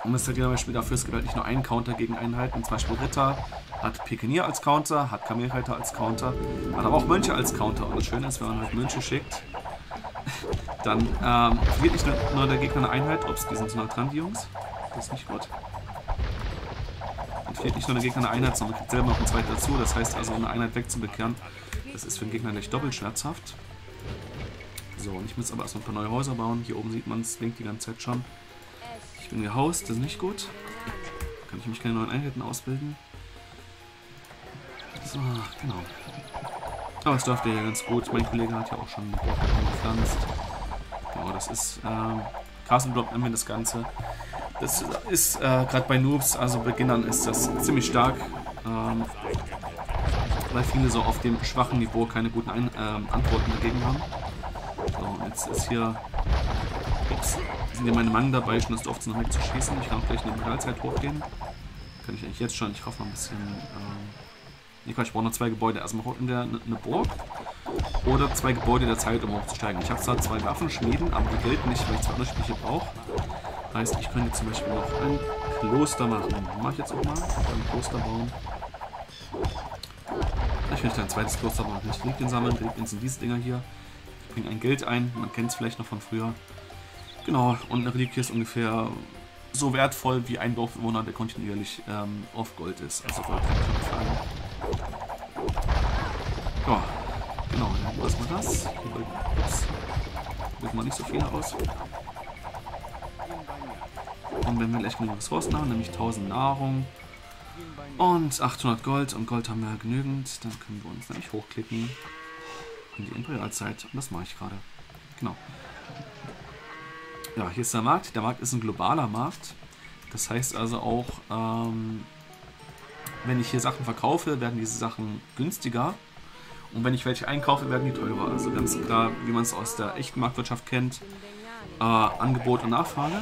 und es halt zum Beispiel dafür, es gibt halt nicht nur einen Counter gegen Einheiten, zum Beispiel Ritter hat Pikenier als Counter, hat Kamelreiter als Counter, hat aber auch Mönche als Counter. Und das Schöne ist, wenn man halt Mönche schickt, dann ähm, nicht nur der Gegner eine Einheit. Ups, die sind so nah dran, die Jungs. Das ist nicht gut. Dann verliert nicht nur der Gegner eine Einheit, sondern kriegt selber noch ein zweites dazu. Das heißt also, eine Einheit wegzubekehren, das ist für den Gegner gleich doppelt schmerzhaft. So, und ich muss aber erstmal ein paar neue Häuser bauen. Hier oben sieht man es, blinkt die ganze Zeit schon. Ich bin gehaust, das ist nicht gut. Kann ich mich keine neuen Einheiten ausbilden. So, genau. Aber es läuft ja ganz gut. Mein Kollege hat ja auch schon gepflanzt. Genau, das ist äh, Castle Drop nennen wir das Ganze. Das ist äh, gerade bei Noobs, also Beginnern, ist das ziemlich stark. Ähm, weil viele so auf dem schwachen Niveau keine guten Ein ähm, Antworten dagegen haben. So, jetzt ist hier. Ups, sind hier meine Mann dabei, schon das Dorf noch wegzuschießen. Ich kann auch gleich in die Realzeit hochgehen. Kann ich eigentlich jetzt schon. Ich hoffe mal ein bisschen. Ähm, Nee, Quatsch, ich brauche noch zwei Gebäude. Erstmal in der eine Burg oder zwei Gebäude der Zeit, um hochzusteigen. Ich habe zwar zwei Waffenschmieden, aber die gelten nicht, weil ich zwei Unterschiedliche brauche. heißt, ich könnte zum Beispiel noch ein Kloster machen. Mache ich jetzt auch mal. Ein Kloster bauen. Vielleicht kann ich ein zweites Kloster bauen. Ich Reliquien sammeln. Reliquien sind diese Dinger hier. Ich bringe ein Geld ein. Man kennt es vielleicht noch von früher. Genau, und eine Reliquie ist ungefähr so wertvoll wie ein Dorfbewohner, der kontinuierlich ähm, auf Gold ist. Also Gold kann ich nicht Ja, genau, dann lassen wir das. Ups, wird mal nicht so viel aus. Und wenn wir gleich genug Ressourcen haben, nämlich 1000 Nahrung und 800 Gold, und Gold haben wir genügend, dann können wir uns nämlich hochklicken in die Imperialzeit. Und das mache ich gerade. Genau. Ja, hier ist der Markt. Der Markt ist ein globaler Markt. Das heißt also auch, ähm, wenn ich hier Sachen verkaufe, werden diese Sachen günstiger. Und wenn ich welche einkaufe, werden die teurer. Also ganz klar, wie man es aus der echten Marktwirtschaft kennt, äh, Angebot und Nachfrage.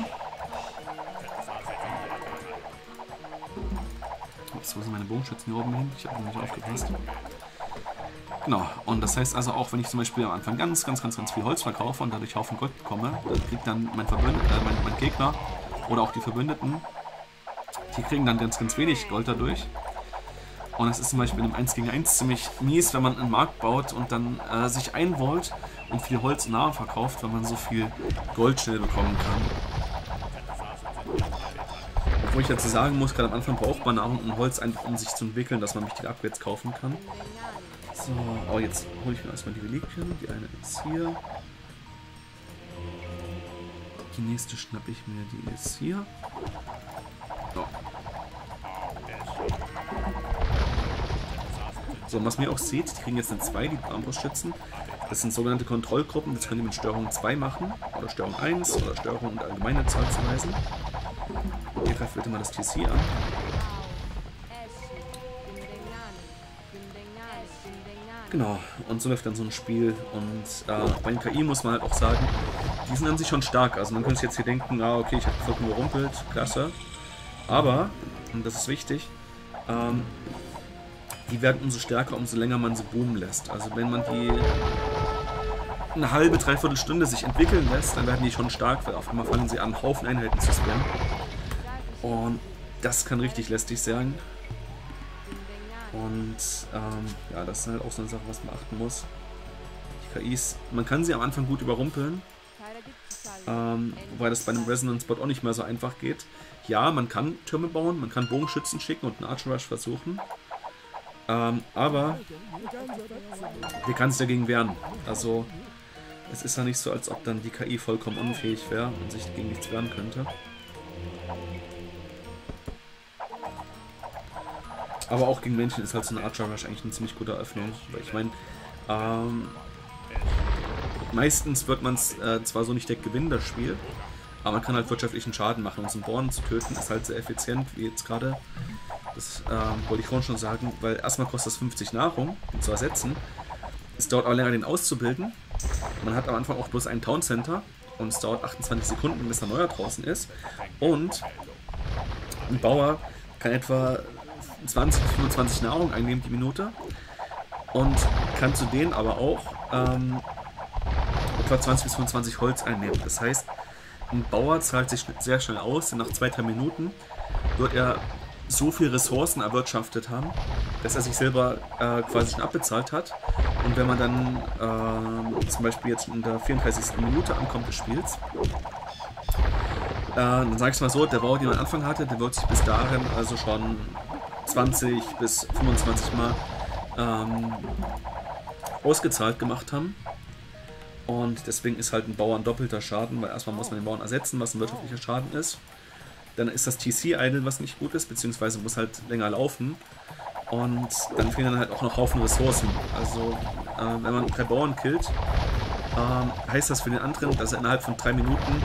Ups, wo sind meine Bogenschützen hier oben hin? Ich habe nicht aufgepasst. Genau, und das heißt also auch, wenn ich zum Beispiel am Anfang ganz, ganz, ganz, ganz viel Holz verkaufe und dadurch Haufen Gold bekomme, dann kriegt dann mein, Verbünd äh, mein, mein Gegner oder auch die Verbündeten, die kriegen dann ganz, ganz wenig Gold dadurch. Und das ist zum Beispiel im 1 gegen 1 ziemlich mies, wenn man einen Markt baut und dann äh, sich einwollt und viel Holz und Nahrung verkauft, wenn man so viel Gold schnell bekommen kann. Obwohl ich dazu sagen muss, gerade am Anfang braucht man Nahrung und Holz einfach, um sich zu entwickeln, dass man wichtige Upgrades kaufen kann. So, oh, jetzt hole ich mir erstmal die Reliquien. Die eine ist hier. Die nächste schnappe ich mir, die ist hier. So. So, was mir auch seht, die kriegen jetzt eine 2, die Armbrustschützen. Das sind sogenannte Kontrollgruppen, das können die mit Störung 2 machen, oder Störung 1, oder Störung und allgemeine Zahl zuweisen. Hier greift bitte mal das TC an. Genau, und so läuft dann so ein Spiel. Und äh, bei den KI muss man halt auch sagen, die sind an sich schon stark. Also man könnte jetzt hier denken, ah okay, ich habe vollkommen überrumpelt, klasse. Aber, und das ist wichtig, ähm, die werden umso stärker, umso länger man sie boomen lässt. Also wenn man die eine halbe, dreiviertel Stunde sich entwickeln lässt, dann werden die schon stark, weil auf einmal fangen sie an, Haufen Einheiten zu spammen. Und das kann richtig lästig sein. Und ähm, ja, das ist halt auch so eine Sache, was man achten muss. Die KIs, man kann sie am Anfang gut überrumpeln. Ähm, wobei das bei einem Resonance Bot auch nicht mehr so einfach geht. Ja, man kann Türme bauen, man kann Bogenschützen schicken und einen Archer Rush versuchen. Ähm, aber der kann sich dagegen wehren. Also es ist ja nicht so, als ob dann die KI vollkommen unfähig wäre und sich gegen nichts wehren könnte. Aber auch gegen Menschen ist halt so eine Archer Rush eigentlich eine ziemlich gute Eröffnung. Weil ich meine, ähm, meistens wird man es äh, zwar so nicht direkt gewinnen, das Spiel, aber man kann halt wirtschaftlichen Schaden machen. Um so einen Born zu töten ist halt sehr effizient, wie jetzt gerade. Das ähm, wollte ich vorhin schon sagen, weil erstmal kostet es 50 Nahrung, ihn zu ersetzen. Es dauert auch länger, den auszubilden. Man hat am Anfang auch bloß ein Town Center und es dauert 28 Sekunden, bis ein neuer draußen ist. Und ein Bauer kann etwa 20 bis 25 Nahrung einnehmen die Minute und kann zu denen aber auch ähm, etwa 20 bis 25 Holz einnehmen. Das heißt, ein Bauer zahlt sich sehr schnell aus, denn nach zwei, drei Minuten wird er so viel Ressourcen erwirtschaftet haben, dass er sich selber äh, quasi schon abbezahlt hat. Und wenn man dann äh, zum Beispiel jetzt in der 34. Minute ankommt des Spiels, äh, dann sage ich mal so, der Bauer, den man am Anfang hatte, der wird sich bis dahin also schon 20 bis 25 Mal ähm, ausgezahlt gemacht haben. Und deswegen ist halt ein Bauer ein doppelter Schaden, weil erstmal muss man den Bauern ersetzen, was ein wirtschaftlicher Schaden ist. Dann ist das TC idle, was nicht gut ist, beziehungsweise muss halt länger laufen. Und dann fehlen dann halt auch noch Haufen Ressourcen. Also, äh, wenn man drei Bauern killt, äh, heißt das für den anderen, dass er innerhalb von drei Minuten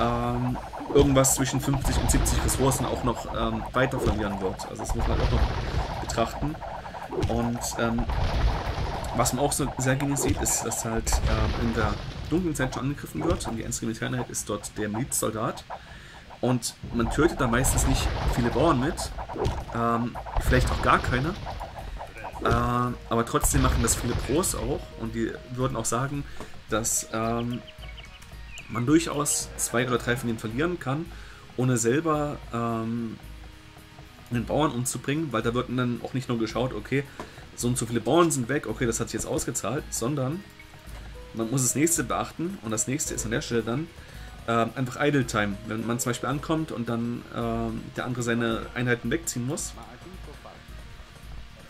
ähm, irgendwas zwischen 50 und 70 Ressourcen auch noch ähm, weiter verlieren wird. Also das muss man auch noch betrachten. Und ähm, was man auch so sehr gerne sieht, ist, dass halt ähm, in der dunklen Zeit schon angegriffen wird und die einzige Militäreinheit ist dort der Milizsoldat. Und man tötet da meistens nicht viele Bauern mit, ähm, vielleicht auch gar keine. Äh, aber trotzdem machen das viele Pros auch. Und die würden auch sagen, dass ähm, man durchaus zwei oder drei von denen verlieren kann, ohne selber ähm, einen Bauern umzubringen, weil da wird dann auch nicht nur geschaut, okay, so und so viele Bauern sind weg, okay, das hat sich jetzt ausgezahlt, sondern man muss das nächste beachten. Und das nächste ist an der Stelle dann äh, einfach Idle Time. Wenn man zum Beispiel ankommt und dann äh, der andere seine Einheiten wegziehen muss,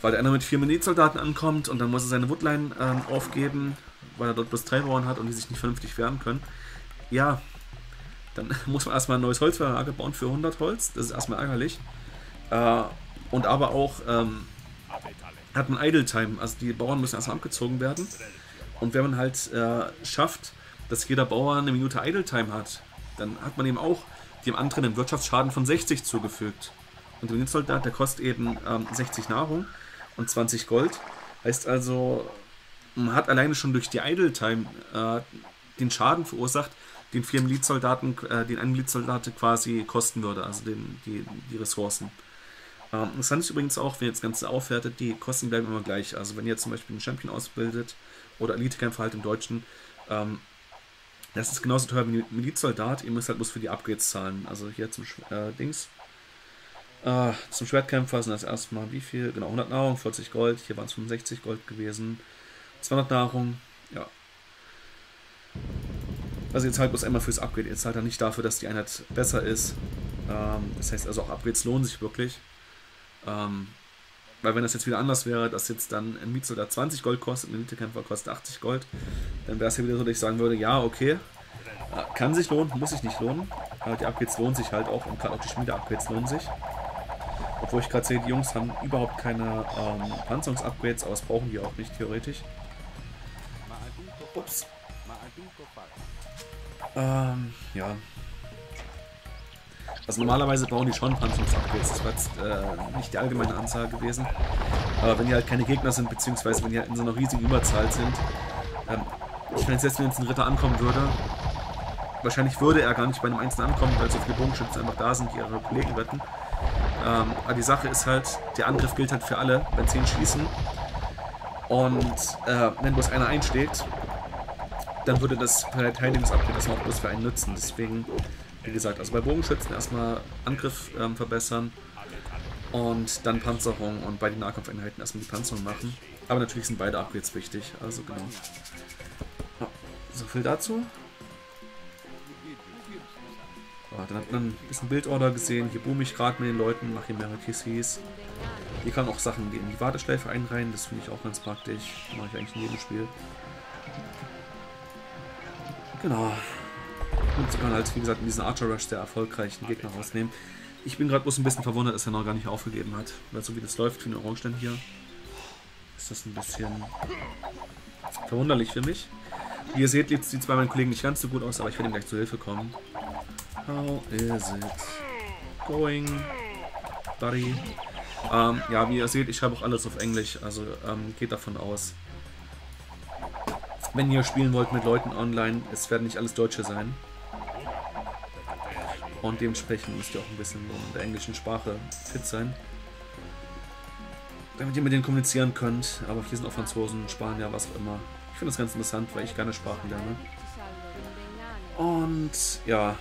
weil der eine mit vier Militsoldaten ankommt und dann muss er seine Woodline äh, aufgeben, weil er dort bloß drei Bauern hat und die sich nicht vernünftig wehren können. Ja, dann muss man erstmal ein neues Holzverlager bauen für 100 Holz, das ist erstmal ärgerlich. Äh, und aber auch ähm, hat man Idle Time, also die Bauern müssen erstmal abgezogen werden. Und wenn man halt äh, schafft, dass jeder Bauer eine Minute Idle Time hat, dann hat man eben auch dem anderen einen Wirtschaftsschaden von 60 zugefügt. Und der Militsoldat, der kostet eben ähm, 60 Nahrung und 20 Gold. Heißt also, man hat alleine schon durch die Idle Time äh, den Schaden verursacht, den vier Milizsoldaten, äh, den ein Milizsoldat quasi kosten würde, also den, die, die Ressourcen. Ähm, interessant ist übrigens auch, wenn ihr das Ganze aufwertet, die Kosten bleiben immer gleich. Also wenn ihr zum Beispiel einen Champion ausbildet oder Elite-Kämpfer halt im Deutschen, ähm, das ist genauso teuer wie ein Milizsoldat, ihr müsst halt bloß für die Upgrades zahlen. Also hier zum äh, Dings. Äh, zum Schwertkämpfer sind das erstmal wie viel? Genau, 100 Nahrung, 40 Gold. Hier waren es 65 Gold gewesen. 200 Nahrung, ja. Also ihr zahlt bloß einmal fürs Upgrade. Ihr zahlt dann nicht dafür, dass die Einheit besser ist. Ähm, das heißt also auch Upgrades lohnen sich wirklich. Ähm, weil wenn das jetzt wieder anders wäre, dass jetzt dann ein Mietsoldat 20 Gold kostet, ein Elitekämpfer kostet 80 Gold, dann wäre es ja wieder so, dass ich sagen würde, ja, okay, äh, kann sich lohnen, muss sich nicht lohnen. Aber die Upgrades lohnen sich halt auch und gerade auch die Schmiede-Upgrades lohnen sich. Obwohl ich gerade sehe, die Jungs haben überhaupt keine ähm, Panzerungs-Upgrades, aber das brauchen die auch nicht theoretisch. Ups. Ähm, ja. Also normalerweise bauen die schon Panzerungsupgrades, das war jetzt äh, nicht die allgemeine Anzahl gewesen. Aber wenn die halt keine Gegner sind, beziehungsweise wenn die halt in so einer riesigen Überzahl sind, ähm, ich meine, selbst wenn jetzt ein Ritter ankommen würde, wahrscheinlich würde er gar nicht bei einem Einzelnen ankommen, weil so viele Bogenschützen einfach da sind, die ihre Kollegen retten. Ähm, aber die Sache ist halt, der Angriff gilt halt für alle, wenn 10 schießen. Und äh, wenn bloß einer einschlägt, dann würde das Verteidigungsupgrade das auch bloß für einen nutzen. Deswegen wie gesagt, also bei Bogenschützen erstmal Angriff ähm, verbessern und dann Panzerung und bei den Nahkampfeinheiten erstmal die Panzerung machen. Aber natürlich sind beide Upgrades wichtig, also genau. Ja, so viel dazu. Ja, dann hat man ein bisschen Bildorder gesehen. Hier boome ich gerade mit den Leuten, mache hier mehrere TCs. Hier kann auch Sachen in die Warteschleife einreihen, das finde ich auch ganz praktisch. Mache ich eigentlich in jedem Spiel. Genau. Und sie kann halt, wie gesagt, in diesen Archer Rush der erfolgreichen Gegner rausnehmen. Ich bin gerade bloß ein bisschen verwundert, dass er noch gar nicht aufgegeben hat. Weil so wie das läuft für den Orange hier, ist das ein bisschen verwunderlich für mich. Wie ihr seht, sieht es bei meinen Kollegen nicht ganz so gut aus, aber ich werde ihm gleich zur Hilfe kommen. How is it going, buddy? Ähm, ja, wie ihr seht, ich schreibe auch alles auf Englisch, also ähm, geht davon aus. Wenn ihr spielen wollt mit Leuten online, es werden nicht alles Deutsche sein. Und dementsprechend müsst ihr auch ein bisschen in der englischen Sprache fit sein. Damit ihr mit denen kommunizieren könnt. Aber hier sind auch Franzosen, Spanier, was auch immer. Ich finde das ganz interessant, weil ich gerne Sprachen lerne. Und ja,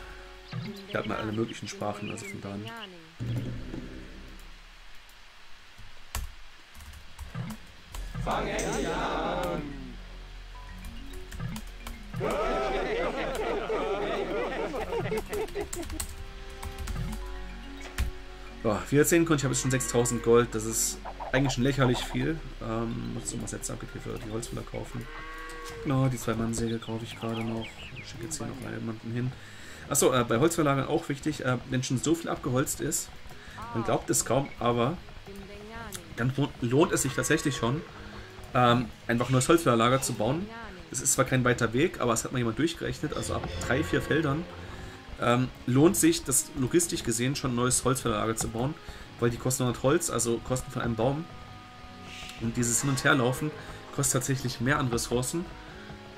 wir hatten alle möglichen Sprachen, also von daher. Fange an! Ihr sehen könnt, ich habe jetzt schon 6000 Gold. Das ist eigentlich schon lächerlich viel. Ähm, muss was jetzt abgeht für die Holzfäller kaufen. Genau, die zwei Mannsäge kaufe ich gerade noch. Ich schicke jetzt hier noch jemanden hin. Achso, äh, bei Holzverlagern auch wichtig, äh, wenn schon so viel abgeholzt ist, man glaubt es kaum, aber dann lohnt es sich tatsächlich schon, ähm, einfach nur das Holzverlager zu bauen. Es ist zwar kein weiter Weg, aber es hat mal jemand durchgerechnet, also ab drei, vier Feldern ähm, lohnt sich, das logistisch gesehen schon ein neues Holzverlager zu bauen, weil die kosten 100 Holz, also Kosten von einem Baum. Und dieses Hin- und Herlaufen kostet tatsächlich mehr an Ressourcen,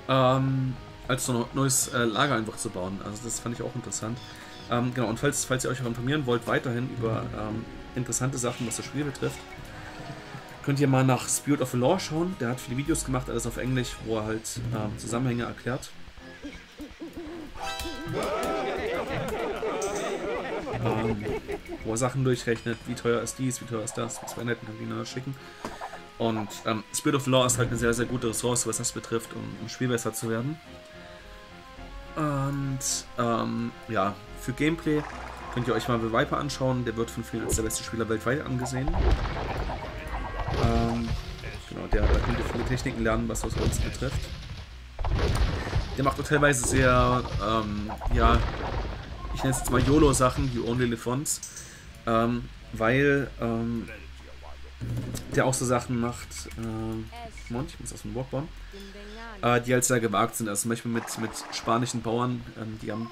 ähm, als so ein neues äh, Lager einfach zu bauen. Also das fand ich auch interessant. Ähm, genau, und falls, falls ihr euch auch informieren wollt, weiterhin über ähm, interessante Sachen, was das Spiel betrifft, könnt ihr mal nach Spirit of the Law schauen. Der hat viele Videos gemacht, alles auf Englisch, wo er halt ähm, Zusammenhänge erklärt. Ähm, wo er Sachen durchrechnet, wie teuer ist dies, wie teuer ist das, was Einheiten kann die schicken. Und ähm, Spirit of Law ist halt eine sehr, sehr gute Ressource, was das betrifft, um im Spiel besser zu werden. Und ähm, ja, für Gameplay könnt ihr euch mal The Viper anschauen. Der wird von vielen als der beste Spieler weltweit angesehen. Ähm, genau, der, da könnt ihr viele Techniken lernen, was das uns betrifft. Der macht auch teilweise sehr, ähm, ja, ich nenne es jetzt mal YOLO-Sachen, You Only Live Once, ähm, weil ähm, der auch so Sachen macht, äh, Moment, ich muss aus dem Walk bauen, äh, die halt sehr gewagt sind. Also zum Beispiel mit, mit spanischen Bauern, ähm, die haben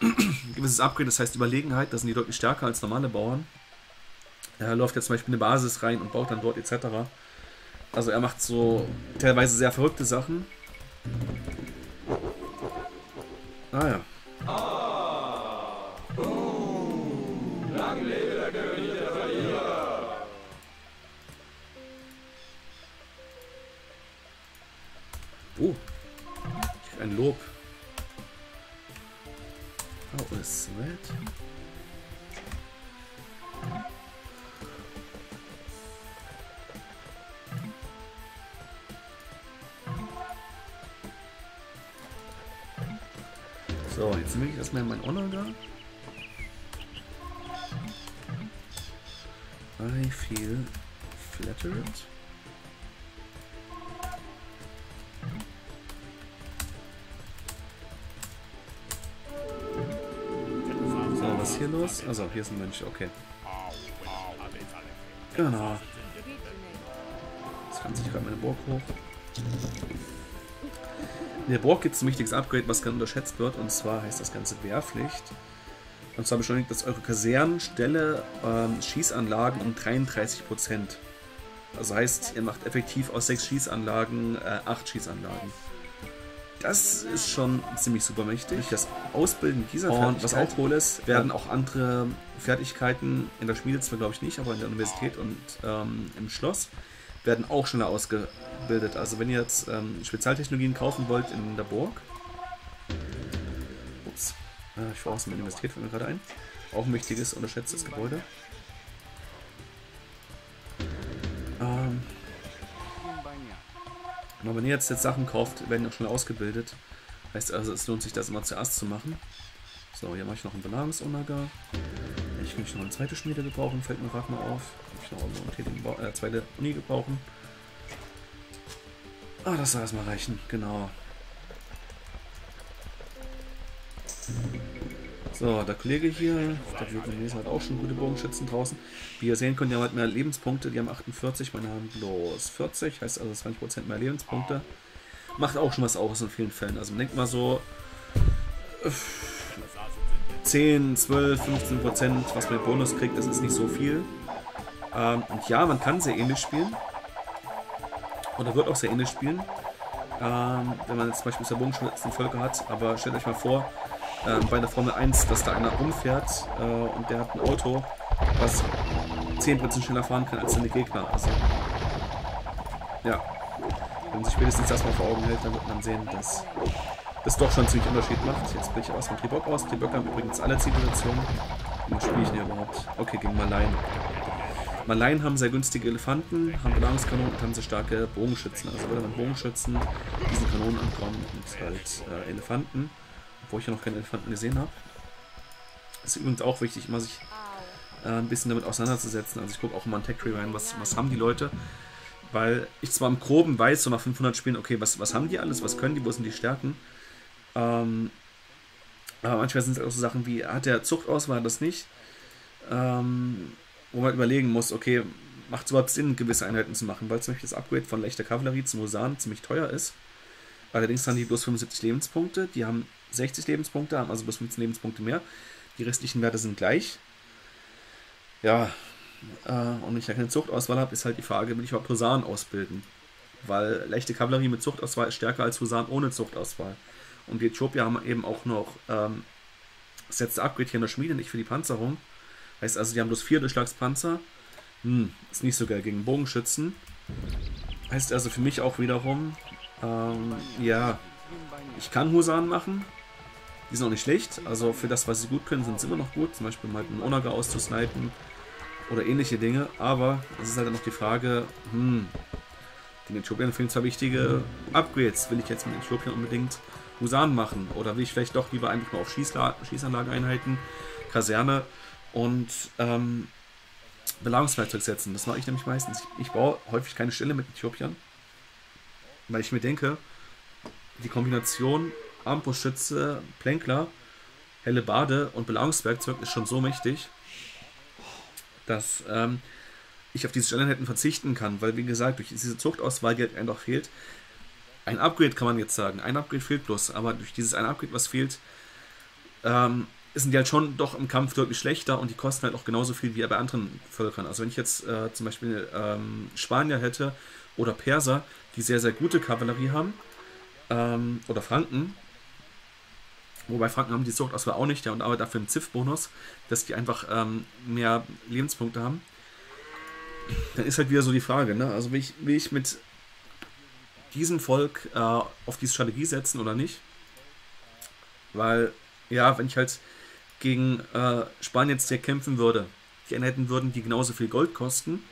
ein gewisses Upgrade, das heißt Überlegenheit, da sind die deutlich stärker als normale Bauern. Er läuft jetzt zum Beispiel eine Basis rein und baut dann dort etc. Also er macht so teilweise sehr verrückte Sachen. Ah ja. Oh, ein Lob. How is that? So, jetzt nehme ich erstmal mein da. I feel flattered. Was ist hier los? Also, hier ist ein Mönch, okay. Genau. Jetzt kann sich gerade meine Burg hoch. In der Burg gibt es ein wichtiges Upgrade, was ganz unterschätzt wird, und zwar heißt das Ganze Wehrpflicht. Und zwar beschleunigt das eure Kasernen, Ställe, ähm, Schießanlagen um 33%. Das heißt, ihr macht effektiv aus 6 Schießanlagen äh, 8 Schießanlagen. Das ist schon ziemlich super mächtig. Durch das Ausbilden dieser und was auch cool ist, werden auch andere Fertigkeiten in der Schmiede zwar glaube ich nicht, aber in der Universität und ähm, im Schloss werden auch schneller ausgebildet. Also wenn ihr jetzt ähm, Spezialtechnologien kaufen wollt in der Burg, ups, äh, ich fahre aus der Universität, fällt mir gerade ein, auch ein wichtiges, unterschätztes Gebäude. Ähm, aber wenn ihr jetzt, jetzt Sachen kauft, werden auch schnell ausgebildet. Heißt also, es lohnt sich das immer zuerst zu machen. So, hier mache ich noch ein Belagerungsuntergar. Ich könnte noch eine zweite Schmiede gebrauchen, fällt mir gerade mal auf. Ich noch eine äh, zweite Uni gebrauchen. Ah, das soll erstmal reichen, genau. So, der Kollege hier, der Vietnamese hat auch schon gute Bogenschützen draußen. Wie ihr sehen könnt, ihr habt mehr Lebenspunkte, die haben 48, meine haben bloß 40, heißt also 20% mehr Lebenspunkte. Macht auch schon was aus in vielen Fällen. Also denkt mal so 10, 12, 15% was man Bonus kriegt, das ist nicht so viel. Ähm, und ja, man kann sehr ähnlich spielen. Oder wird auch sehr ähnlich spielen. Ähm, wenn man jetzt zum Beispiel Bogenschützen-Folge hat, aber stellt euch mal vor, ähm, bei der Formel 1, dass da einer rumfährt äh, und der hat ein Auto, was 10% schneller fahren kann als seine Gegner. Also, ja. Wenn man sich spätestens das mal vor Augen hält, dann wird man sehen, dass das doch schon ziemlich Unterschied macht. Jetzt bin ich aus dem Tribok aus. Tribok haben übrigens alle Zivilisationen. Wie spiele ich denn überhaupt? Okay, gegen Malayen. Malayen haben sehr günstige Elefanten, haben Belagerungskanonen und haben sehr starke Bogenschützen. Also würde man Bogenschützen diesen Kanonen ankommen und halt äh, Elefanten wo ich ja noch keine Elefanten gesehen habe. Ist übrigens auch wichtig, immer sich äh, ein bisschen damit auseinanderzusetzen. Also ich gucke auch immer an Tech Tree rein, was, was haben die Leute. Weil ich zwar im Groben weiß, so nach 500 Spielen, okay, was, was haben die alles, was können die, wo sind die Stärken. Ähm, aber manchmal sind es auch so Sachen wie, hat der Zuchtauswahl das nicht? Ähm, wo man überlegen muss, okay, macht es überhaupt Sinn, gewisse Einheiten zu machen, weil zum Beispiel das Upgrade von leichter Kavallerie zum Husan ziemlich teuer ist. Allerdings haben die bloß 75 Lebenspunkte, die haben 60 Lebenspunkte, haben also bis 15 Lebenspunkte mehr. Die restlichen Werte sind gleich. Ja, äh, und wenn ich ja keine Zuchtauswahl habe, ist halt die Frage, will ich überhaupt Husaren ausbilden? Weil leichte Kavallerie mit Zuchtauswahl ist stärker als Husaren ohne Zuchtauswahl. Und die Äthiopier haben eben auch noch ähm, das letzte Upgrade hier in der Schmiede, nicht für die Panzerung. Heißt also, die haben bloß vier Durchschlagspanzer. Hm, ist nicht so geil gegen Bogenschützen. Heißt also für mich auch wiederum, ähm, ja, ich kann Husaren machen, Die sind auch nicht schlecht, also für das, was sie gut können, sind sie immer noch gut. Zum Beispiel mal einen Onaga auszusnipen oder ähnliche Dinge. Aber es ist halt dann noch die Frage, hm, den Äthiopiern fehlen zwar wichtige Upgrades. Will ich jetzt mit Äthiopien unbedingt Husan machen? Oder will ich vielleicht doch lieber einfach nur auf Schießla Schießanlageeinheiten, Kaserne und ähm, Belagerungsflugzeug setzen? Das mache ich nämlich meistens. Ich, ich baue häufig keine Stelle mit Äthiopiern, weil ich mir denke, die Kombination Armbrustschütze, Plänkler, helle Bade und Belagerungswerkzeug ist schon so mächtig, dass ähm, ich auf diese Stellen verzichten kann, weil wie gesagt, durch diese Zuchtauswahl, die halt einfach fehlt, ein Upgrade kann man jetzt sagen, ein Upgrade fehlt bloß, aber durch dieses ein Upgrade, was fehlt, ähm, sind die halt schon doch im Kampf deutlich schlechter und die kosten halt auch genauso viel wie bei anderen Völkern. Also wenn ich jetzt äh, zum Beispiel ähm, Spanier hätte oder Perser, die sehr, sehr gute Kavallerie haben, ähm, oder Franken, wobei Franken haben die Zuchtauswahl auch nicht, ja, und aber dafür einen Ziff-Bonus, dass die einfach ähm, mehr Lebenspunkte haben, dann ist halt wieder so die Frage, ne? Also will ich, will ich mit diesem Volk äh, auf diese Strategie setzen oder nicht? Weil, ja, wenn ich halt gegen äh, Spanien jetzt hier kämpfen würde, die Einheiten würden die genauso viel Gold kosten,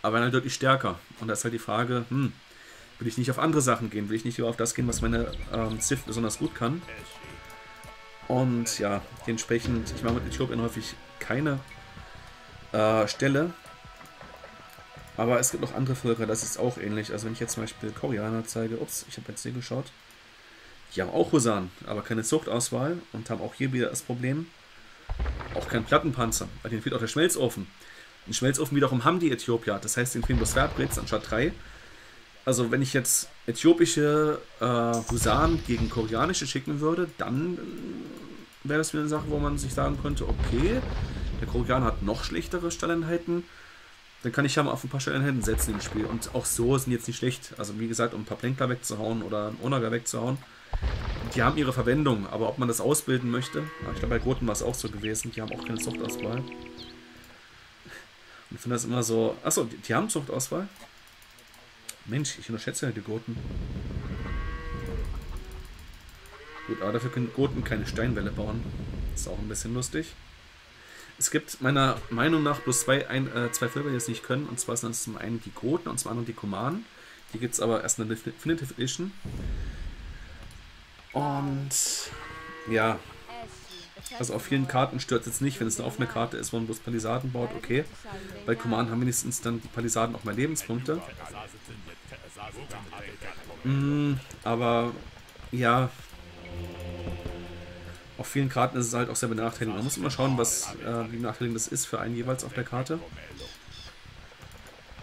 aber halt deutlich stärker. Und da ist halt die Frage, hm, will ich nicht auf andere Sachen gehen? Will ich nicht auf das gehen, was meine ähm, Civ besonders gut kann? Und ja, dementsprechend, ich mache mit Äthiopien häufig keine äh, Stelle, aber es gibt noch andere Völker, das ist auch ähnlich. Also wenn ich jetzt zum Beispiel Koreaner zeige, ups, ich habe jetzt hier geschaut, die haben auch Husan, aber keine Zuchtauswahl und haben auch hier wieder das Problem, auch kein Plattenpanzer, weil denen fehlt auch der Schmelzofen. Den Schmelzofen wiederum haben die Äthiopier, das heißt, denen fehlen bloß Verbrets anstatt drei. Also wenn ich jetzt äthiopische äh, Husaren gegen koreanische schicken würde, dann äh, wäre das wieder eine Sache, wo man sich sagen könnte, okay, der Koreaner hat noch schlechtere Stalleinheiten, dann kann ich ja mal auf ein paar Stellen setzen im Spiel. Und auch so sind jetzt nicht schlecht. Also wie gesagt, um ein paar Plänkler wegzuhauen oder einen Onaga wegzuhauen. Die haben ihre Verwendung, aber ob man das ausbilden möchte, ich glaube bei Groten war es auch so gewesen, die haben auch keine Zuchtauswahl. Und ich finde das immer so, achso, die, die haben Zuchtauswahl? Mensch, ich unterschätze die Goten. Gut, aber dafür können Goten keine Steinwelle bauen. ist auch ein bisschen lustig. Es gibt meiner Meinung nach bloß zwei, ein, äh, zwei Völker, die es nicht können. Und zwar sind das zum einen die Goten und zum anderen die Kumanen. Die gibt es aber erst in der Definitive Edition. Und ja, also auf vielen Karten stört es jetzt nicht, wenn es eine offene Karte ist, wo man bloß Palisaden baut, okay. Bei Kumanen haben wenigstens dann die Palisaden auch mehr Lebenspunkte. Mm, aber ja, auf vielen Karten ist es halt auch sehr benachteiligend. Man muss immer schauen, was, äh, wie benachteiligend das ist für einen jeweils auf der Karte.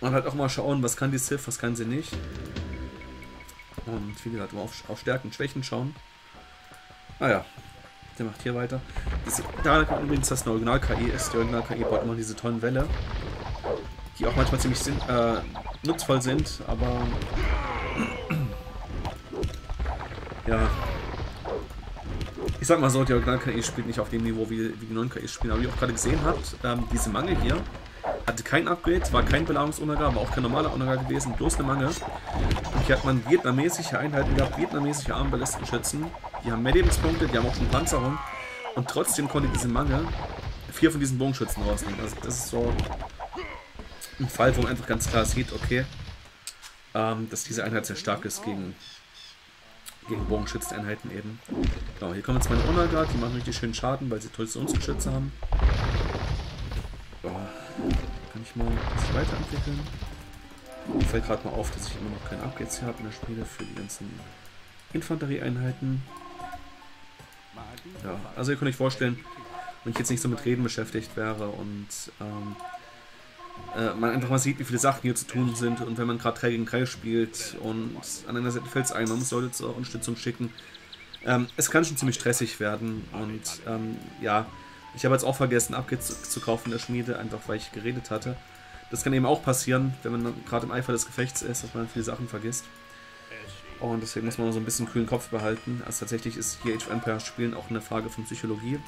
Und halt auch mal schauen, was kann die Sith, was kann sie nicht. Und wie gesagt, immer auf, auf Stärken und Schwächen schauen. Ah ja, der macht hier weiter. Das, da kommt übrigens, eine Original-KI ist. Die Original-KI baut immer diese tollen Welle. Die auch manchmal ziemlich sinn, äh, nutzvoll sind, aber... ja, ich sag mal so, die Original-KI spielt nicht auf dem Niveau, wie, wie die neuen KI spielen. Aber wie ihr auch gerade gesehen habt, ähm, diese Mangel hier hatte kein Upgrade, war kein Belagerungsuntergang, war auch kein normaler Untergang gewesen, bloß eine Mangel. Und hier hat man vietnamesische Einheiten gehabt, vietnamesische Armballistenschützen. Die haben mehr Lebenspunkte, die haben auch schon Panzerung. Und trotzdem konnte diese Mangel vier von diesen Bogenschützen rausnehmen. Also das ist so ein Fall, wo man einfach ganz klar sieht, okay, ähm, dass diese Einheit sehr stark ist gegen gegen Bogenschützeneinheiten eben. Genau, hier kommen jetzt meine Honor die machen richtig schön Schaden, weil sie Traditionsgeschütze haben. So, kann ich mal das weiterentwickeln. Mir fällt gerade mal auf, dass ich immer noch keine Upgrades hier habe in der Spiele für die ganzen Infanterieeinheiten. Ja, also ihr könnt euch vorstellen, wenn ich jetzt nicht so mit Reden beschäftigt wäre und ähm, äh, man einfach mal sieht, wie viele Sachen hier zu tun sind. Und wenn man gerade 3 gegen 3 spielt und an einer Seite fällt es ein, man muss zur Unterstützung schicken. Ähm, es kann schon ziemlich stressig werden. Und ähm, ja, ich habe jetzt auch vergessen, Upgrades zu kaufen in der Schmiede, einfach weil ich geredet hatte. Das kann eben auch passieren, wenn man gerade im Eifer des Gefechts ist, dass man viele Sachen vergisst. Und deswegen muss man so ein bisschen kühlen Kopf behalten. Also tatsächlich ist hier Age of Empires Spielen auch eine Frage von Psychologie.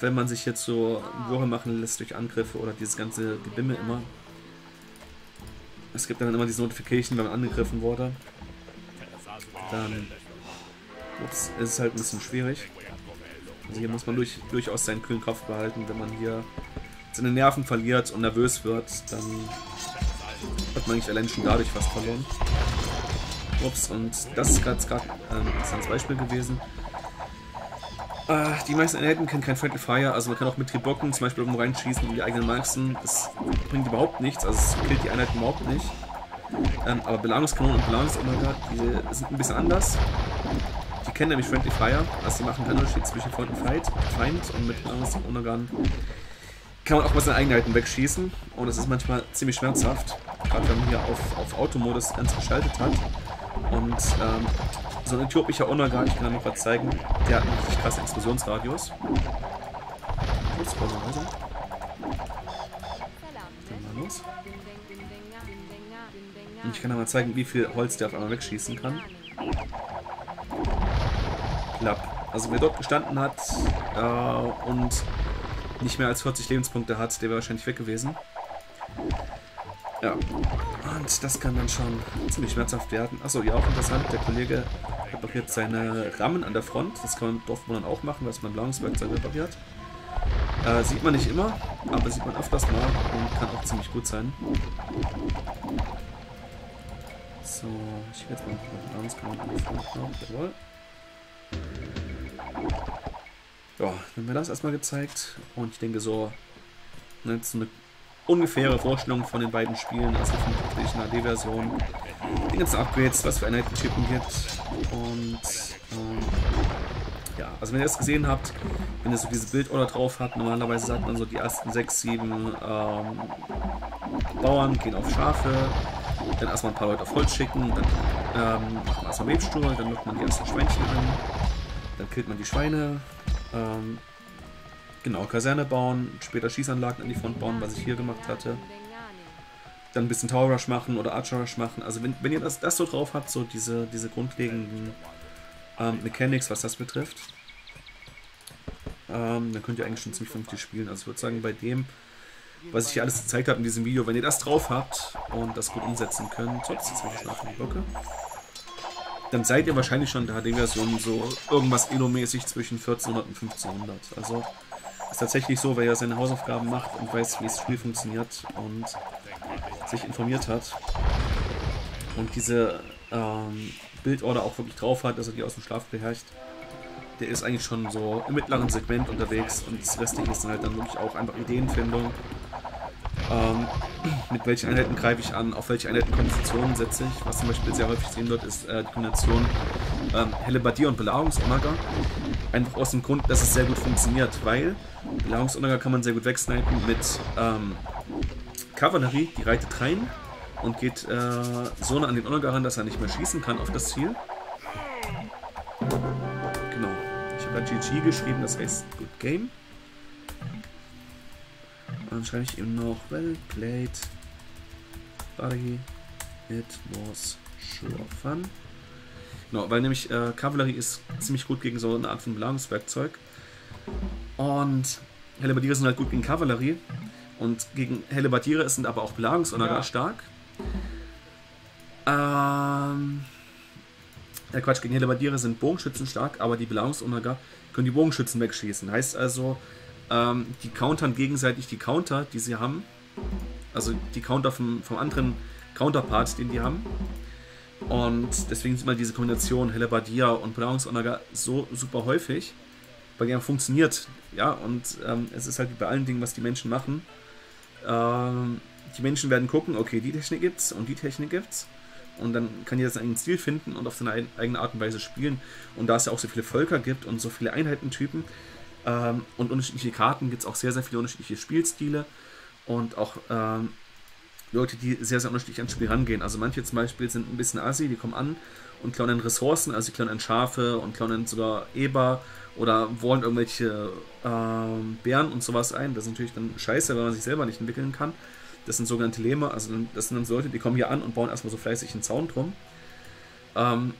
Wenn man sich jetzt so Woche machen lässt durch Angriffe oder dieses ganze Gebimmel immer, es gibt dann immer diese Notification, wenn man angegriffen wurde. Dann ups, ist es halt ein bisschen schwierig. Also hier muss man durch, durchaus seinen kühlen Kopf behalten. Wenn man hier seine Nerven verliert und nervös wird, dann hat man eigentlich allein schon dadurch was verloren. Ups, und das ist gerade ähm, ein Beispiel gewesen. Äh, die meisten Einheiten kennen kein Friendly Fire, also man kann auch mit Tribocken zum Beispiel irgendwo reinschießen in die eigenen Maxen. Das bringt überhaupt nichts, also es killt die Einheiten überhaupt nicht. Ähm, aber Belangungskanonen und Belangungsuntergat, die sind ein bisschen anders. Die kennen nämlich Friendly Fire, also die machen keinen Unterschied zwischen Freund und Feind, Feind und mit Belangungsuntergat kann man auch mal seine Eigenheiten wegschießen und es ist manchmal ziemlich schmerzhaft, gerade wenn man hier auf, auf Automodus ganz geschaltet hat. Und ähm, so ein äthiopischer Onagar, ich kann dir noch was zeigen, der hat einen richtig krassen Explosionsradius. Ups, mal los. Und ich kann dir mal zeigen, wie viel Holz der auf einmal wegschießen kann. Klapp. Also wer dort gestanden hat äh, und nicht mehr als 40 Lebenspunkte hat, der wäre wahrscheinlich weg gewesen. Ja. Und das kann dann schon ziemlich schmerzhaft werden. Achso, ja, auch interessant, der Kollege repariert seine Rammen an der Front. Das kann man im Dorfbewohnern auch machen, dass man Belangungswerkzeug repariert. Äh, sieht man nicht immer, aber sieht man öfters mal und kann auch ziemlich gut sein. So, ich gehe jetzt mal mit Belangungskammer an die Front noch. Jawohl. Ja, dann mir das erstmal gezeigt und ich denke so, ne, so eine ungefähre Vorstellung von den beiden Spielen, also von der HD-Version, die ganzen Upgrades, was für Einheitentypen gibt und ähm, ja, also wenn ihr das gesehen habt, wenn ihr so diese Bildorder drauf habt, normalerweise sagt man so, die ersten 6, 7 ähm, Bauern gehen auf Schafe, dann erstmal ein paar Leute auf Holz schicken, dann ähm, macht man erstmal Webstuhl, dann lockt man die ersten Schweinchen an, dann killt man die Schweine, ähm, genau, Kaserne bauen, später Schießanlagen an die Front bauen, was ich hier gemacht hatte. Dann ein bisschen Tower Rush machen oder Archer Rush machen. Also wenn, wenn ihr das, das so drauf habt, so diese, diese grundlegenden ähm, Mechanics, was das betrifft, ähm, dann könnt ihr eigentlich schon ziemlich vernünftig spielen. Also ich würde sagen, bei dem, was ich hier alles gezeigt habe in diesem Video, wenn ihr das drauf habt und das gut umsetzen könnt, jetzt habe ich schlafen die Blöcke dann seid ihr wahrscheinlich schon in der HD-Version so irgendwas Elo-mäßig zwischen 1400 und 1500. Also ist tatsächlich so, wer ja seine Hausaufgaben macht und weiß, wie das Spiel funktioniert und sich informiert hat und diese ähm, Bildorder auch wirklich drauf hat, dass er die aus dem Schlaf beherrscht, der ist eigentlich schon so im mittleren Segment unterwegs und das Restliche ist dann halt dann wirklich auch einfach Ideenfindung ähm, mit welchen Einheiten greife ich an, auf welche Einheitenkombinationen setze ich. Was zum Beispiel sehr häufig sehen wird, ist äh, die Kombination ähm, Hellebardier und Belagerungsonager. Einfach aus dem Grund, dass es sehr gut funktioniert, weil Belagerungsonager kann man sehr gut wegsnipen mit ähm, Kavallerie, die reitet rein und geht äh, so nah an den Onager ran, dass er nicht mehr schießen kann auf das Ziel. Genau. Ich habe GG geschrieben, das heißt Good Game. Dann schreibe ich ihm noch Well played, buddy. It was sure fun. Genau, weil nämlich äh, Kavallerie ist ziemlich gut gegen so eine Art von Belagungswerkzeug. Und Hellebardiere sind halt gut gegen Kavallerie. Und gegen Hellebardiere sind aber auch Belagungsonager ja. stark. Ähm. Ja, Quatsch, gegen Hellebardiere sind Bogenschützen stark, aber die Belagungsonager können die Bogenschützen wegschießen. Heißt also, ähm, die countern gegenseitig die Counter, die sie haben. Also die Counter vom, vom anderen Counterpart, den die haben. Und deswegen sind mal diese Kombination Hellebardier und Belagungsonager so super häufig, weil die funktioniert. Ja, und ähm, es ist halt wie bei allen Dingen, was die Menschen machen. Ähm, die Menschen werden gucken, okay, die Technik gibt's und die Technik gibt's. Und dann kann jeder seinen Stil finden und auf seine eigene Art und Weise spielen. Und da es ja auch so viele Völker gibt und so viele Einheitentypen, ähm, und unterschiedliche Karten gibt es auch sehr, sehr viele unterschiedliche Spielstile und auch ähm, Leute, die sehr, sehr unterschiedlich ans Spiel rangehen. Also manche zum Beispiel sind ein bisschen assi, die kommen an und klauen dann Ressourcen, also sie klauen dann Schafe und klauen dann sogar Eber oder wollen irgendwelche ähm, Bären und sowas ein. Das ist natürlich dann scheiße, wenn man sich selber nicht entwickeln kann. Das sind sogenannte Lehmer, also das sind dann Leute, die kommen hier an und bauen erstmal so fleißig einen Zaun drum. Ähm,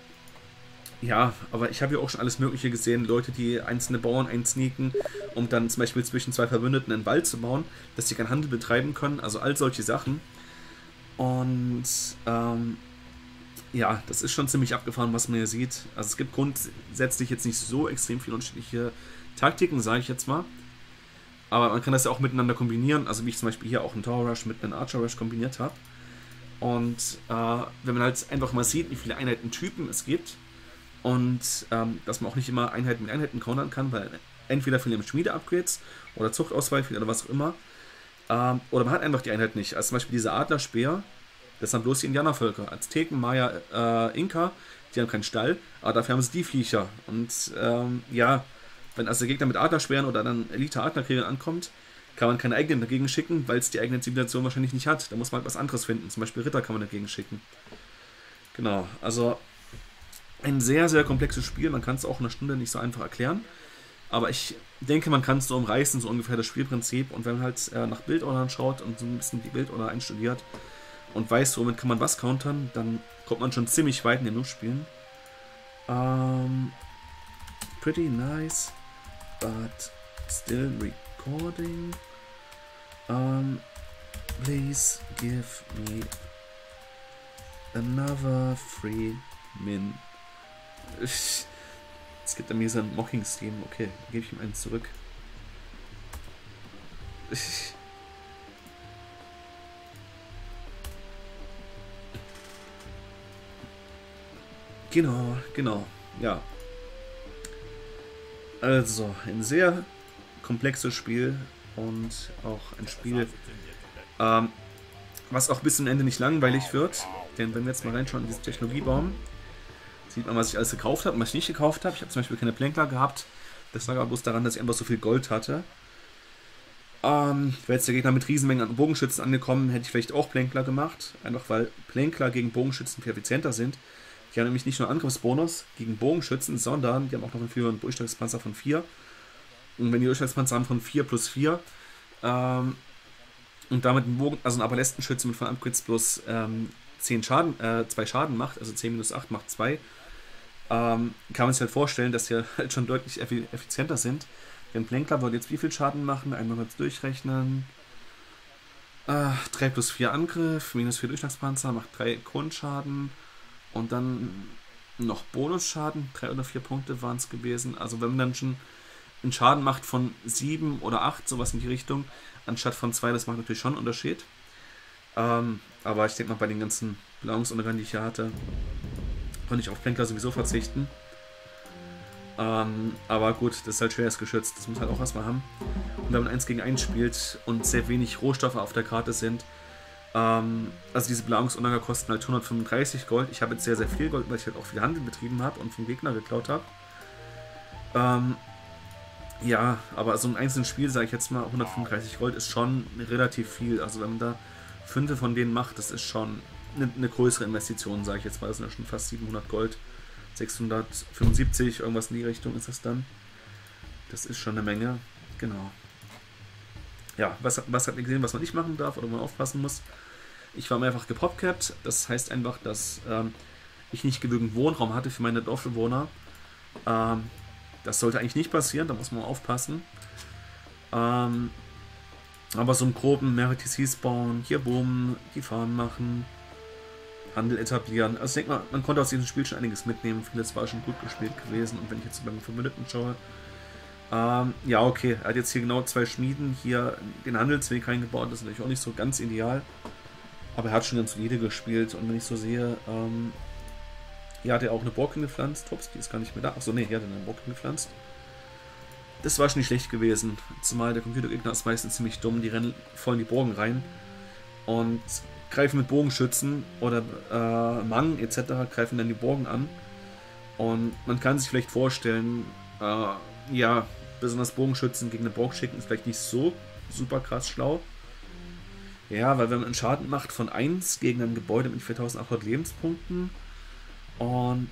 ja, aber ich habe ja auch schon alles Mögliche gesehen. Leute, die einzelne Bauern einsneaken, um dann zum Beispiel zwischen zwei Verbündeten einen Wald zu bauen, dass sie keinen Handel betreiben können. Also all solche Sachen. Und ähm, ja, das ist schon ziemlich abgefahren, was man hier sieht. Also es gibt grundsätzlich jetzt nicht so extrem viele unterschiedliche Taktiken, sage ich jetzt mal. Aber man kann das ja auch miteinander kombinieren. Also wie ich zum Beispiel hier auch einen Tower Rush mit einem Archer Rush kombiniert habe. Und äh, wenn man halt einfach mal sieht, wie viele Einheitentypen es gibt und ähm, dass man auch nicht immer Einheiten mit Einheiten countern kann, weil entweder fehlen Schmiede-Upgrades oder Zuchtauswahl oder was auch immer. Ähm, oder man hat einfach die Einheit nicht. Also zum Beispiel diese Adlerspeer, das sind bloß die Indianervölker. Azteken, Maya, äh, Inka, die haben keinen Stall, aber dafür haben sie die Viecher. Und ähm, ja, wenn also der Gegner mit Adlersperren oder dann Elite-Adlerkriegern ankommt, kann man keine eigenen dagegen schicken, weil es die eigene Zivilisation wahrscheinlich nicht hat. Da muss man halt was anderes finden. Zum Beispiel Ritter kann man dagegen schicken. Genau, also ein sehr, sehr komplexes Spiel. Man kann es auch in einer Stunde nicht so einfach erklären. Aber ich denke, man kann es so umreißen, so ungefähr das Spielprinzip. Und wenn man halt äh, nach Bildordnern schaut und so ein bisschen die Bildorder einstudiert und weiß, womit kann man was countern, dann kommt man schon ziemlich weit in den Nussspielen. Um, pretty nice, but still recording. Um, please give me another free min. Es gibt an mir so ein Mocking-Scheme. Okay, gebe ich ihm einen zurück. Genau, genau, ja. Also, ein sehr komplexes Spiel und auch ein Spiel, ähm, was auch bis zum Ende nicht langweilig wird. Denn wenn wir jetzt mal reinschauen in diesen Technologiebaum, sieht man, was ich alles gekauft habe und was ich nicht gekauft habe. Ich habe zum Beispiel keine Plänkler gehabt. Das lag aber bloß daran, dass ich einfach so viel Gold hatte. Ähm, wäre jetzt der Gegner mit Riesenmengen an Bogenschützen angekommen, hätte ich vielleicht auch Plänkler gemacht. Einfach weil Plänkler gegen Bogenschützen viel effizienter sind. Die haben nämlich nicht nur Angriffsbonus gegen Bogenschützen, sondern die haben auch noch einen höheren Durchschlagspanzer von 4. Und wenn die Durchschlagspanzer haben von 4 plus 4 ähm, und damit einen Bogen, also ein Aberlestenschütze mit von Upgrades plus ähm, 10 Schaden, äh, 2 Schaden macht, also 10 minus 8 macht 2, ähm, kann man sich halt vorstellen, dass die halt schon deutlich effizienter sind. Denn Plänkler würde jetzt wie viel Schaden machen? Einmal kurz durchrechnen. Äh, 3 plus 4 Angriff, minus 4 Durchschlagspanzer, macht 3 Grundschaden. Und dann noch Bonusschaden, 3 oder 4 Punkte waren es gewesen. Also wenn man dann schon einen Schaden macht von 7 oder 8, sowas in die Richtung, anstatt von 2, das macht natürlich schon einen Unterschied. Ähm, aber ich denke mal, bei den ganzen Belangungsuntergang, die ich hier hatte, konnte ich auf Plänkler sowieso verzichten. Ähm, aber gut, das ist halt schweres geschützt. Das muss halt auch erstmal haben. Und wenn man 1 gegen 1 spielt und sehr wenig Rohstoffe auf der Karte sind, ähm, also diese Belagungsuntergang kosten halt 135 Gold. Ich habe jetzt sehr, sehr viel Gold, weil ich halt auch viel Handel betrieben habe und vom Gegner geklaut habe. Ähm, ja, aber so ein einzelnes Spiel, sage ich jetzt mal, 135 Gold ist schon relativ viel. Also wenn man da fünf von denen macht, das ist schon eine, eine größere Investition, sage ich jetzt mal. Das sind ja schon fast 700 Gold. 675, irgendwas in die Richtung ist das dann. Das ist schon eine Menge. Genau. Ja, was, was hat ihr gesehen, was man nicht machen darf oder wo man aufpassen muss? Ich war mehrfach gepopcapped. Das heißt einfach, dass ähm, ich nicht genügend Wohnraum hatte für meine Dorfbewohner. Ähm, das sollte eigentlich nicht passieren, da muss man aufpassen. Ähm, aber so im Groben mehrere bauen, hier boom, die Farmen machen, Handel etablieren. Also ich denke mal, man konnte aus diesem Spiel schon einiges mitnehmen. Vieles war schon gut gespielt gewesen. Und wenn ich jetzt beim Verbündeten schaue, ähm, ja, okay, er hat jetzt hier genau zwei Schmieden, hier den Handelsweg reingebaut. Das ist natürlich auch nicht so ganz ideal. Aber er hat schon ganz solide gespielt. Und wenn ich so sehe, ähm, hier hat er auch eine Burg gepflanzt. Die ist gar nicht mehr da. Achso, nee, hier hat er eine Burg gepflanzt. Das war schon nicht schlecht gewesen. Zumal der Computergegner ist meistens ziemlich dumm. Die rennen voll in die Burgen rein. Und greifen mit Bogenschützen oder äh, Mang etc. greifen dann die Burgen an. Und man kann sich vielleicht vorstellen, äh, ja, besonders Bogenschützen gegen eine Burg schicken ist vielleicht nicht so super krass schlau. Ja, weil wenn man einen Schaden macht von 1 gegen ein Gebäude mit 4800 Lebenspunkten und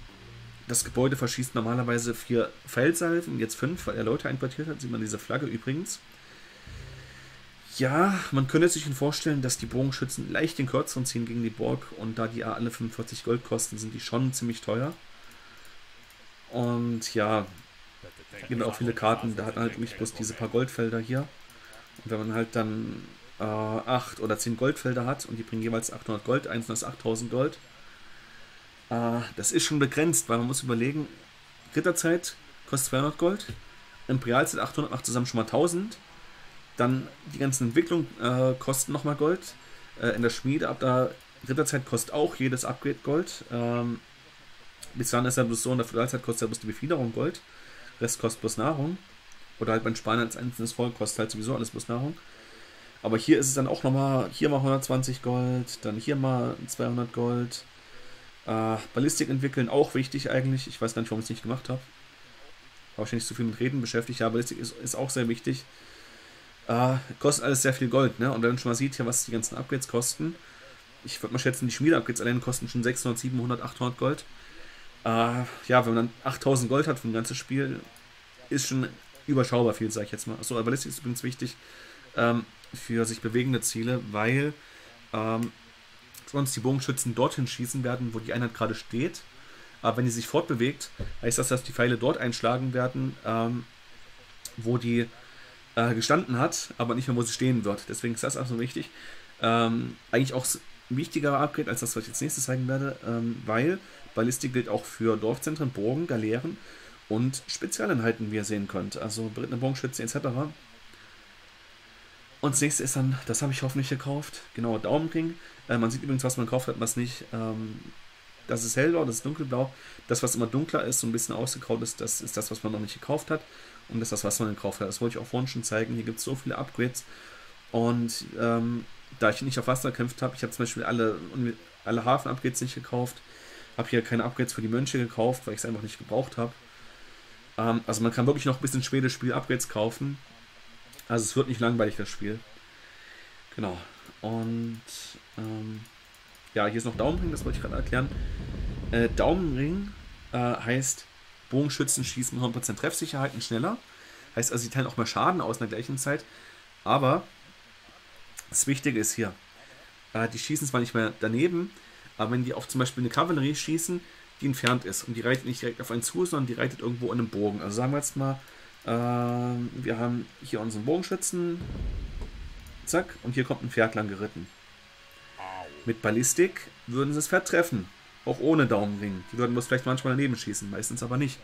das Gebäude verschießt normalerweise vier Feldsalven, jetzt fünf, weil er Leute einquartiert hat, sieht man diese Flagge übrigens. Ja, man könnte sich vorstellen, dass die Bogenschützen leicht den kürzeren ziehen gegen die Burg und da die alle 45 Gold kosten, sind die schon ziemlich teuer. Und ja, gibt auch viele Karten, da hat man halt nicht bloß diese paar Goldfelder hier. Und wenn man halt dann äh, 8 oder 10 Goldfelder hat und die bringen jeweils 800 Gold, eins ist 8000 Gold. Äh, das ist schon begrenzt, weil man muss überlegen, Ritterzeit kostet 200 Gold, Imperialzeit 800 macht zusammen schon mal 1000, dann die ganzen Entwicklungen äh, kosten nochmal Gold, äh, in der Schmiede ab da Ritterzeit kostet auch jedes Upgrade Gold, ähm, bis dann ist ja bloß so, in der Feudalzeit kostet ja bloß die Befiederung Gold, Rest kostet bloß Nahrung. Oder halt bei Spanien als einzelnes Volk kostet halt sowieso alles bloß Nahrung. Aber hier ist es dann auch nochmal, hier mal 120 Gold, dann hier mal 200 Gold. Äh, Ballistik entwickeln, auch wichtig eigentlich. Ich weiß gar nicht, warum ich es nicht gemacht habe. Habe ich so viel mit Reden beschäftigt. Ja, Ballistik ist, ist auch sehr wichtig. Äh, kostet alles sehr viel Gold, ne? Und wenn man schon mal sieht, hier, was die ganzen Upgrades kosten. Ich würde mal schätzen, die Schmiede-Upgrades allein kosten schon 600, 700, 800 Gold. Äh, ja, wenn man dann 8000 Gold hat für ein ganzes Spiel, ist schon überschaubar viel, sage ich jetzt mal. Achso, Ballistik ist übrigens wichtig ähm, für sich bewegende Ziele, weil ähm, sonst die Bogenschützen dorthin schießen werden, wo die Einheit gerade steht. Aber wenn die sich fortbewegt, heißt das, dass die Pfeile dort einschlagen werden, ähm, wo die äh, gestanden hat, aber nicht mehr, wo sie stehen wird. Deswegen ist das auch so wichtig. Ähm, eigentlich auch ein wichtigerer Upgrade als das, was ich jetzt nächstes zeigen werde, ähm, weil Ballistik gilt auch für Dorfzentren, Burgen, Galeeren und Spezialeinheiten, wie ihr sehen könnt. Also berittene Bogenschützen etc. Und das nächste ist dann, das habe ich hoffentlich gekauft, genau, Daumenring. Äh, man sieht übrigens, was man gekauft hat, was nicht. Ähm, das ist hellblau, das ist dunkelblau. Das, was immer dunkler ist, so ein bisschen ausgekraut ist, das ist das, was man noch nicht gekauft hat. Und das ist das, was man gekauft hat. Das wollte ich auch vorhin schon zeigen. Hier gibt es so viele Upgrades. Und ähm, da ich nicht auf Wasser gekämpft habe, ich habe zum Beispiel alle, alle Hafen-Upgrades nicht gekauft. Habe hier keine Upgrades für die Mönche gekauft, weil ich es einfach nicht gebraucht habe. Ähm, also man kann wirklich noch ein bisschen spätes Spiel Upgrades kaufen. Also es wird nicht langweilig, das Spiel. Genau. Und ähm, ja, hier ist noch Daumenring, das wollte ich gerade erklären. Äh, Daumenring äh, heißt, Bogenschützen schießen mit 100% Treffsicherheit und schneller. Heißt also, sie teilen auch mehr Schaden aus in der gleichen Zeit. Aber das Wichtige ist hier, äh, die schießen zwar nicht mehr daneben, aber wenn die auf zum Beispiel eine Kavallerie schießen, die entfernt ist und die reitet nicht direkt auf einen zu, sondern die reitet irgendwo in einem Bogen. Also sagen wir jetzt mal, äh, wir haben hier unseren Bogenschützen, zack, und hier kommt ein Pferd lang geritten. Mit Ballistik würden sie das Pferd treffen, auch ohne Daumenring. Die würden bloß vielleicht manchmal daneben schießen, meistens aber nicht.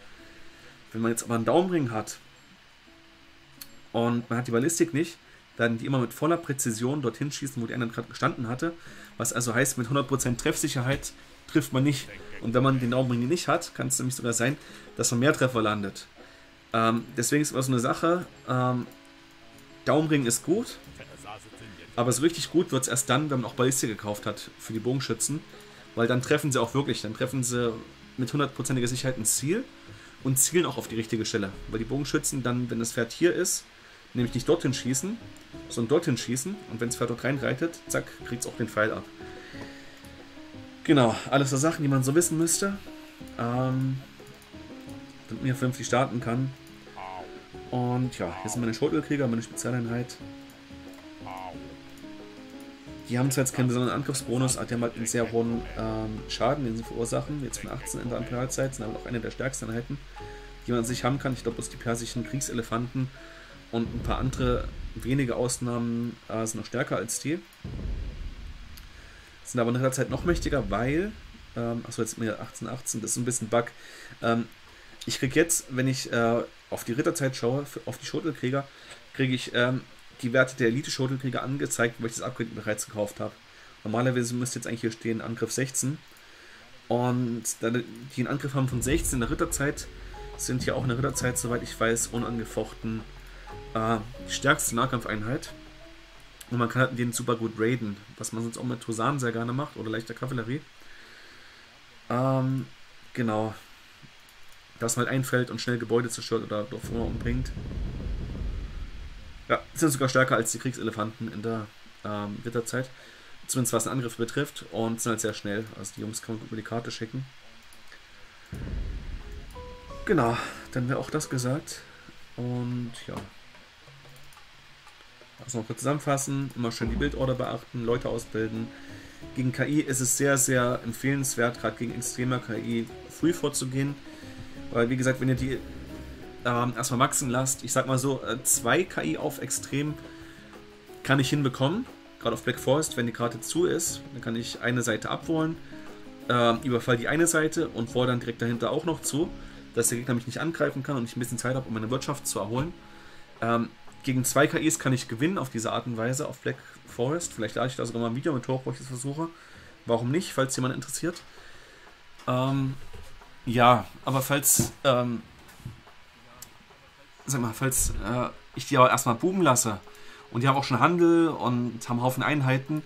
Wenn man jetzt aber einen Daumenring hat und man hat die Ballistik nicht, dann die immer mit voller Präzision dorthin schießen, wo die anderen gerade gestanden hatte. Was also heißt, mit 100% Treffsicherheit trifft man nicht. Und wenn man den Daumenring nicht hat, kann es nämlich sogar sein, dass man mehr Treffer landet. Ähm, deswegen ist immer so eine Sache, ähm, Daumenring ist gut, aber so richtig gut wird es erst dann, wenn man auch Ballistik gekauft hat für die Bogenschützen, weil dann treffen sie auch wirklich, dann treffen sie mit hundertprozentiger Sicherheit ein Ziel und zielen auch auf die richtige Stelle. Weil die Bogenschützen dann, wenn das Pferd hier ist, nämlich nicht dorthin schießen, sondern dorthin schießen und wenn das Pferd dort reinreitet, zack, kriegt es auch den Pfeil ab. Genau, alles so Sachen, die man so wissen müsste. Ähm, damit man hier vernünftig starten kann. Und ja, hier sind meine Schrotelkrieger, meine Spezialeinheit. Die haben zwar jetzt keinen besonderen Angriffsbonus, aber die haben halt einen sehr hohen ähm, Schaden, den sie verursachen. Jetzt von 18 in der Imperialzeit sind aber auch eine der stärksten Einheiten, die man sich haben kann. Ich glaube, bloß die persischen Kriegselefanten und ein paar andere wenige Ausnahmen äh, sind noch stärker als die. Sind aber in der Zeit noch mächtiger, weil, ähm, achso, jetzt mir 1818, das ist ein bisschen Bug. Ähm, ich kriege jetzt, wenn ich äh, auf die Ritterzeit schaue, auf die Schurtelkrieger, kriege ich ähm, die Werte der Elite-Schurtelkrieger angezeigt, weil ich das Upgrade bereits gekauft habe. Normalerweise müsste jetzt eigentlich hier stehen Angriff 16. Und die einen Angriff haben von 16 in der Ritterzeit, sind hier auch in der Ritterzeit, soweit ich weiß, unangefochten äh, die stärkste Nahkampfeinheit. Und man kann halt den super gut raiden, was man sonst auch mit Tosan sehr gerne macht oder leichter Kavallerie. Ähm, genau. Dass man halt einfällt und schnell Gebäude zerstört oder Dorfbewohner umbringt. Ja, sind sogar stärker als die Kriegselefanten in der ähm, Ritterzeit. Zumindest was den Angriff betrifft. Und sind halt sehr schnell. Also die Jungs kann man gut über die Karte schicken. Genau, dann wäre auch das gesagt. Und ja. Also noch kurz zusammenfassen, immer schön die Bildorder beachten, Leute ausbilden. Gegen KI ist es sehr, sehr empfehlenswert, gerade gegen extremer KI früh vorzugehen. Weil, wie gesagt, wenn ihr die ähm, erstmal maxen lasst, ich sag mal so, 2 äh, KI auf extrem kann ich hinbekommen. Gerade auf Black Forest, wenn die Karte zu ist, dann kann ich eine Seite abholen, äh, überfall die eine Seite und vor dann direkt dahinter auch noch zu, dass der Gegner mich nicht angreifen kann und ich ein bisschen Zeit habe, um meine Wirtschaft zu erholen. Ähm, gegen zwei KIs kann ich gewinnen auf diese Art und Weise auf Black Forest. Vielleicht lade ich da sogar mal ein Video mit hoch, wo ich das versuche. Warum nicht, falls jemand interessiert. Ähm, ja, aber falls, ähm, sag mal, falls äh, ich die aber erstmal buben lasse und die haben auch schon Handel und haben einen Haufen Einheiten.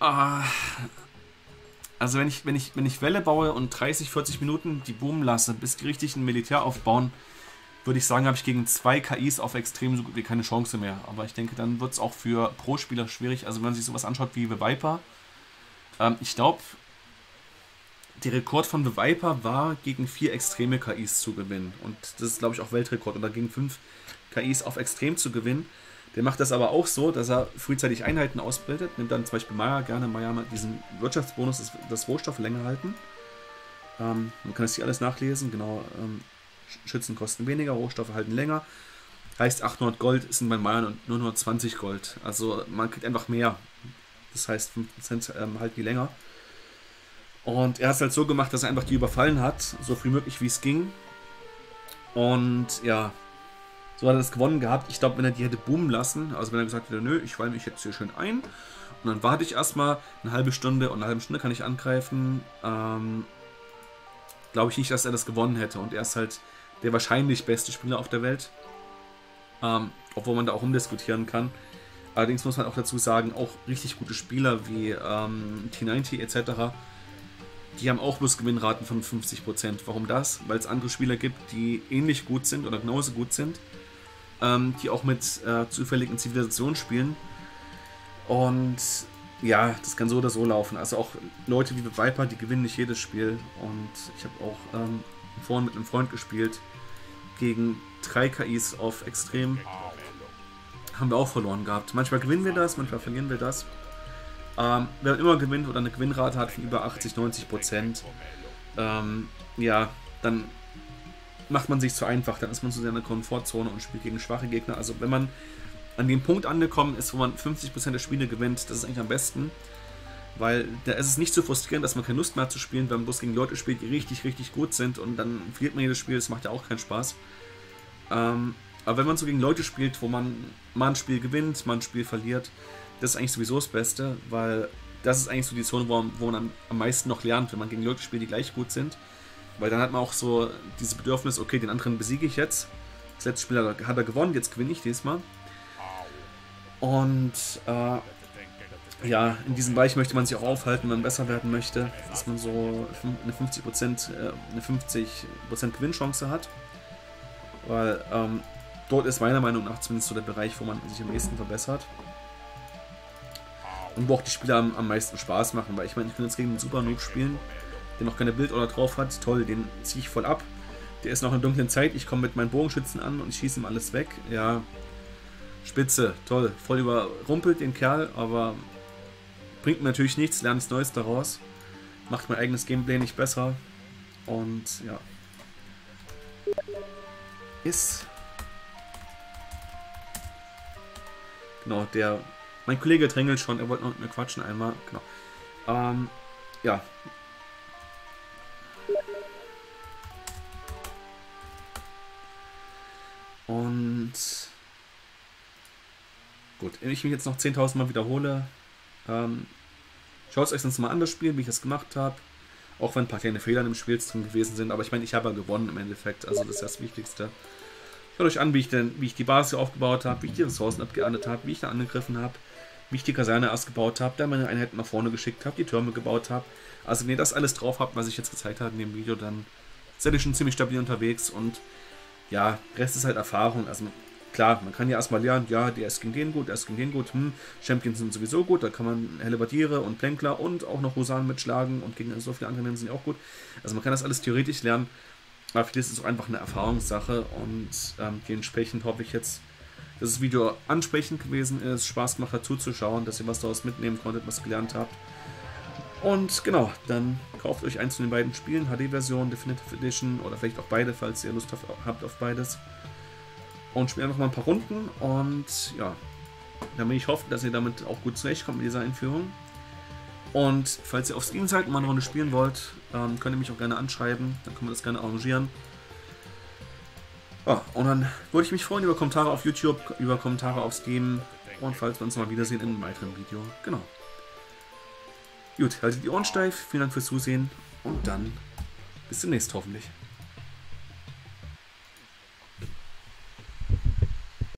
Äh, also wenn ich, wenn ich, wenn ich Welle baue und 30, 40 Minuten die boomen lasse, bis die richtig ein Militär aufbauen, würde ich sagen, habe ich gegen zwei KIs auf extrem so gut wie keine Chance mehr. Aber ich denke, dann wird es auch für Pro-Spieler schwierig. Also wenn man sich sowas anschaut wie The Viper, ähm, ich glaube, der Rekord von The Viper war, gegen vier extreme KIs zu gewinnen. Und das ist, glaube ich, auch Weltrekord. Oder gegen fünf KIs auf extrem zu gewinnen. Der macht das aber auch so, dass er frühzeitig Einheiten ausbildet. Nimmt dann zum Beispiel Meier gerne Meier mit diesem Wirtschaftsbonus, das, das Rohstoffe länger halten. Ähm, man kann es hier alles nachlesen. Genau, ähm, Schützen kosten weniger, Rohstoffe halten länger. Heißt 800 Gold sind bei Meier nur 120 Gold. Also man kriegt einfach mehr. Das heißt 5% ähm, halten die länger. Und er hat es halt so gemacht, dass er einfach die überfallen hat, so früh möglich wie es ging. Und ja, so hat er das gewonnen gehabt. Ich glaube, wenn er die hätte boomen lassen, also wenn er gesagt hätte, nö, ich weile mich jetzt hier schön ein. Und dann warte ich erstmal eine halbe Stunde und eine halbe Stunde kann ich angreifen. Ähm, glaube ich nicht, dass er das gewonnen hätte. Und er ist halt der wahrscheinlich beste Spieler auf der Welt. Ähm, obwohl man da auch umdiskutieren kann. Allerdings muss man auch dazu sagen, auch richtig gute Spieler wie ähm, T90 etc die haben auch bloß Gewinnraten von 50%. Warum das? Weil es andere Spieler gibt, die ähnlich gut sind oder genauso gut sind, ähm, die auch mit äh, zufälligen Zivilisationen spielen. Und ja, das kann so oder so laufen. Also auch Leute wie Viper, die gewinnen nicht jedes Spiel. Und ich habe auch ähm, vorhin mit einem Freund gespielt gegen drei KIs auf Extrem. Haben wir auch verloren gehabt. Manchmal gewinnen wir das, manchmal verlieren wir das. Ähm, wer immer gewinnt oder eine Gewinnrate hat von über 80, 90 Prozent, ähm, ja, dann macht man sich zu einfach, dann ist man zu seiner Komfortzone und spielt gegen schwache Gegner. Also wenn man an dem Punkt angekommen ist, wo man 50% der Spiele gewinnt, das ist eigentlich am besten. Weil da ist es nicht so frustrierend, dass man keine Lust mehr hat zu spielen, wenn man bloß gegen Leute spielt, die richtig, richtig gut sind und dann verliert man jedes Spiel, das macht ja auch keinen Spaß. Ähm, aber wenn man so gegen Leute spielt, wo man mal ein Spiel gewinnt, mal ein Spiel verliert, das ist eigentlich sowieso das Beste, weil das ist eigentlich so die Zone, wo, wo man am, meisten noch lernt, wenn man gegen Leute spielt, die gleich gut sind. Weil dann hat man auch so dieses Bedürfnis, okay, den anderen besiege ich jetzt. Das letzte Spiel hat er gewonnen, jetzt gewinne ich diesmal. Und äh, ja, in diesem Bereich möchte man sich auch aufhalten, wenn man besser werden möchte, dass man so eine 50%, äh, eine 50 Gewinnchance hat. Weil ähm, dort ist meiner Meinung nach zumindest so der Bereich, wo man sich am ehesten verbessert und wo auch die Spieler am, am meisten Spaß machen, weil ich meine, ich kann jetzt gegen einen Super Noob spielen, der noch keine Bildorder drauf hat, toll, den ziehe ich voll ab. Der ist noch in dunklen Zeit, ich komme mit meinen Bogenschützen an und schieße ihm alles weg. Ja, spitze, toll, voll überrumpelt den Kerl, aber bringt mir natürlich nichts, lerne nichts Neues daraus, macht mein eigenes Gameplay nicht besser und ja. Ist Genau, der mein Kollege drängelt schon, er wollte noch mit mir quatschen einmal. Genau. Ähm, ja. Und gut, wenn ich mich jetzt noch 10.000 Mal wiederhole, ähm, schaut euch sonst mal an das Spiel, wie ich das gemacht habe. Auch wenn ein paar kleine Fehler im Spiel drin gewesen sind, aber ich meine, ich habe ja gewonnen im Endeffekt, also das ist das Wichtigste. Schaut euch an, wie ich, denn, wie ich die Basis aufgebaut habe, wie ich die Ressourcen abgeerntet habe, wie ich da angegriffen habe wie ich die Kaserne erst gebaut habe, dann meine Einheiten nach vorne geschickt habe, die Türme gebaut habe. Also wenn ihr das alles drauf habt, was ich jetzt gezeigt habe in dem Video, dann seid ihr schon ziemlich stabil unterwegs und ja, Rest ist halt Erfahrung. Also klar, man kann ja erstmal lernen, ja, der ist gegen den gut, der ist gegen den gut, hm, Champions sind sowieso gut, da kann man Hellebardiere und Plänkler und auch noch Husaren mitschlagen und gegen so viele andere sind ja auch gut. Also man kann das alles theoretisch lernen, aber vieles ist auch einfach eine Erfahrungssache und ähm, dementsprechend hoffe ich jetzt, dass das Video ansprechend gewesen ist, Spaß gemacht hat zuzuschauen, dass ihr was daraus mitnehmen konntet, was gelernt habt. Und genau, dann kauft euch eins von den beiden Spielen, HD-Version, Definitive Edition oder vielleicht auch beide, falls ihr Lust habt auf beides. Und spielt einfach mal ein paar Runden und ja, Damit ich hoffe, dass ihr damit auch gut zurechtkommt mit dieser Einführung. Und falls ihr auf Steam seid und mal eine Runde spielen wollt, ähm, könnt ihr mich auch gerne anschreiben. Dann können wir das gerne arrangieren. Ja, und dann würde ich mich freuen über Kommentare auf YouTube, über Kommentare auf Steam und falls wir uns mal wiedersehen in einem weiteren Video. Genau. Gut, haltet die Ohren steif. Vielen Dank fürs Zusehen und dann bis demnächst hoffentlich.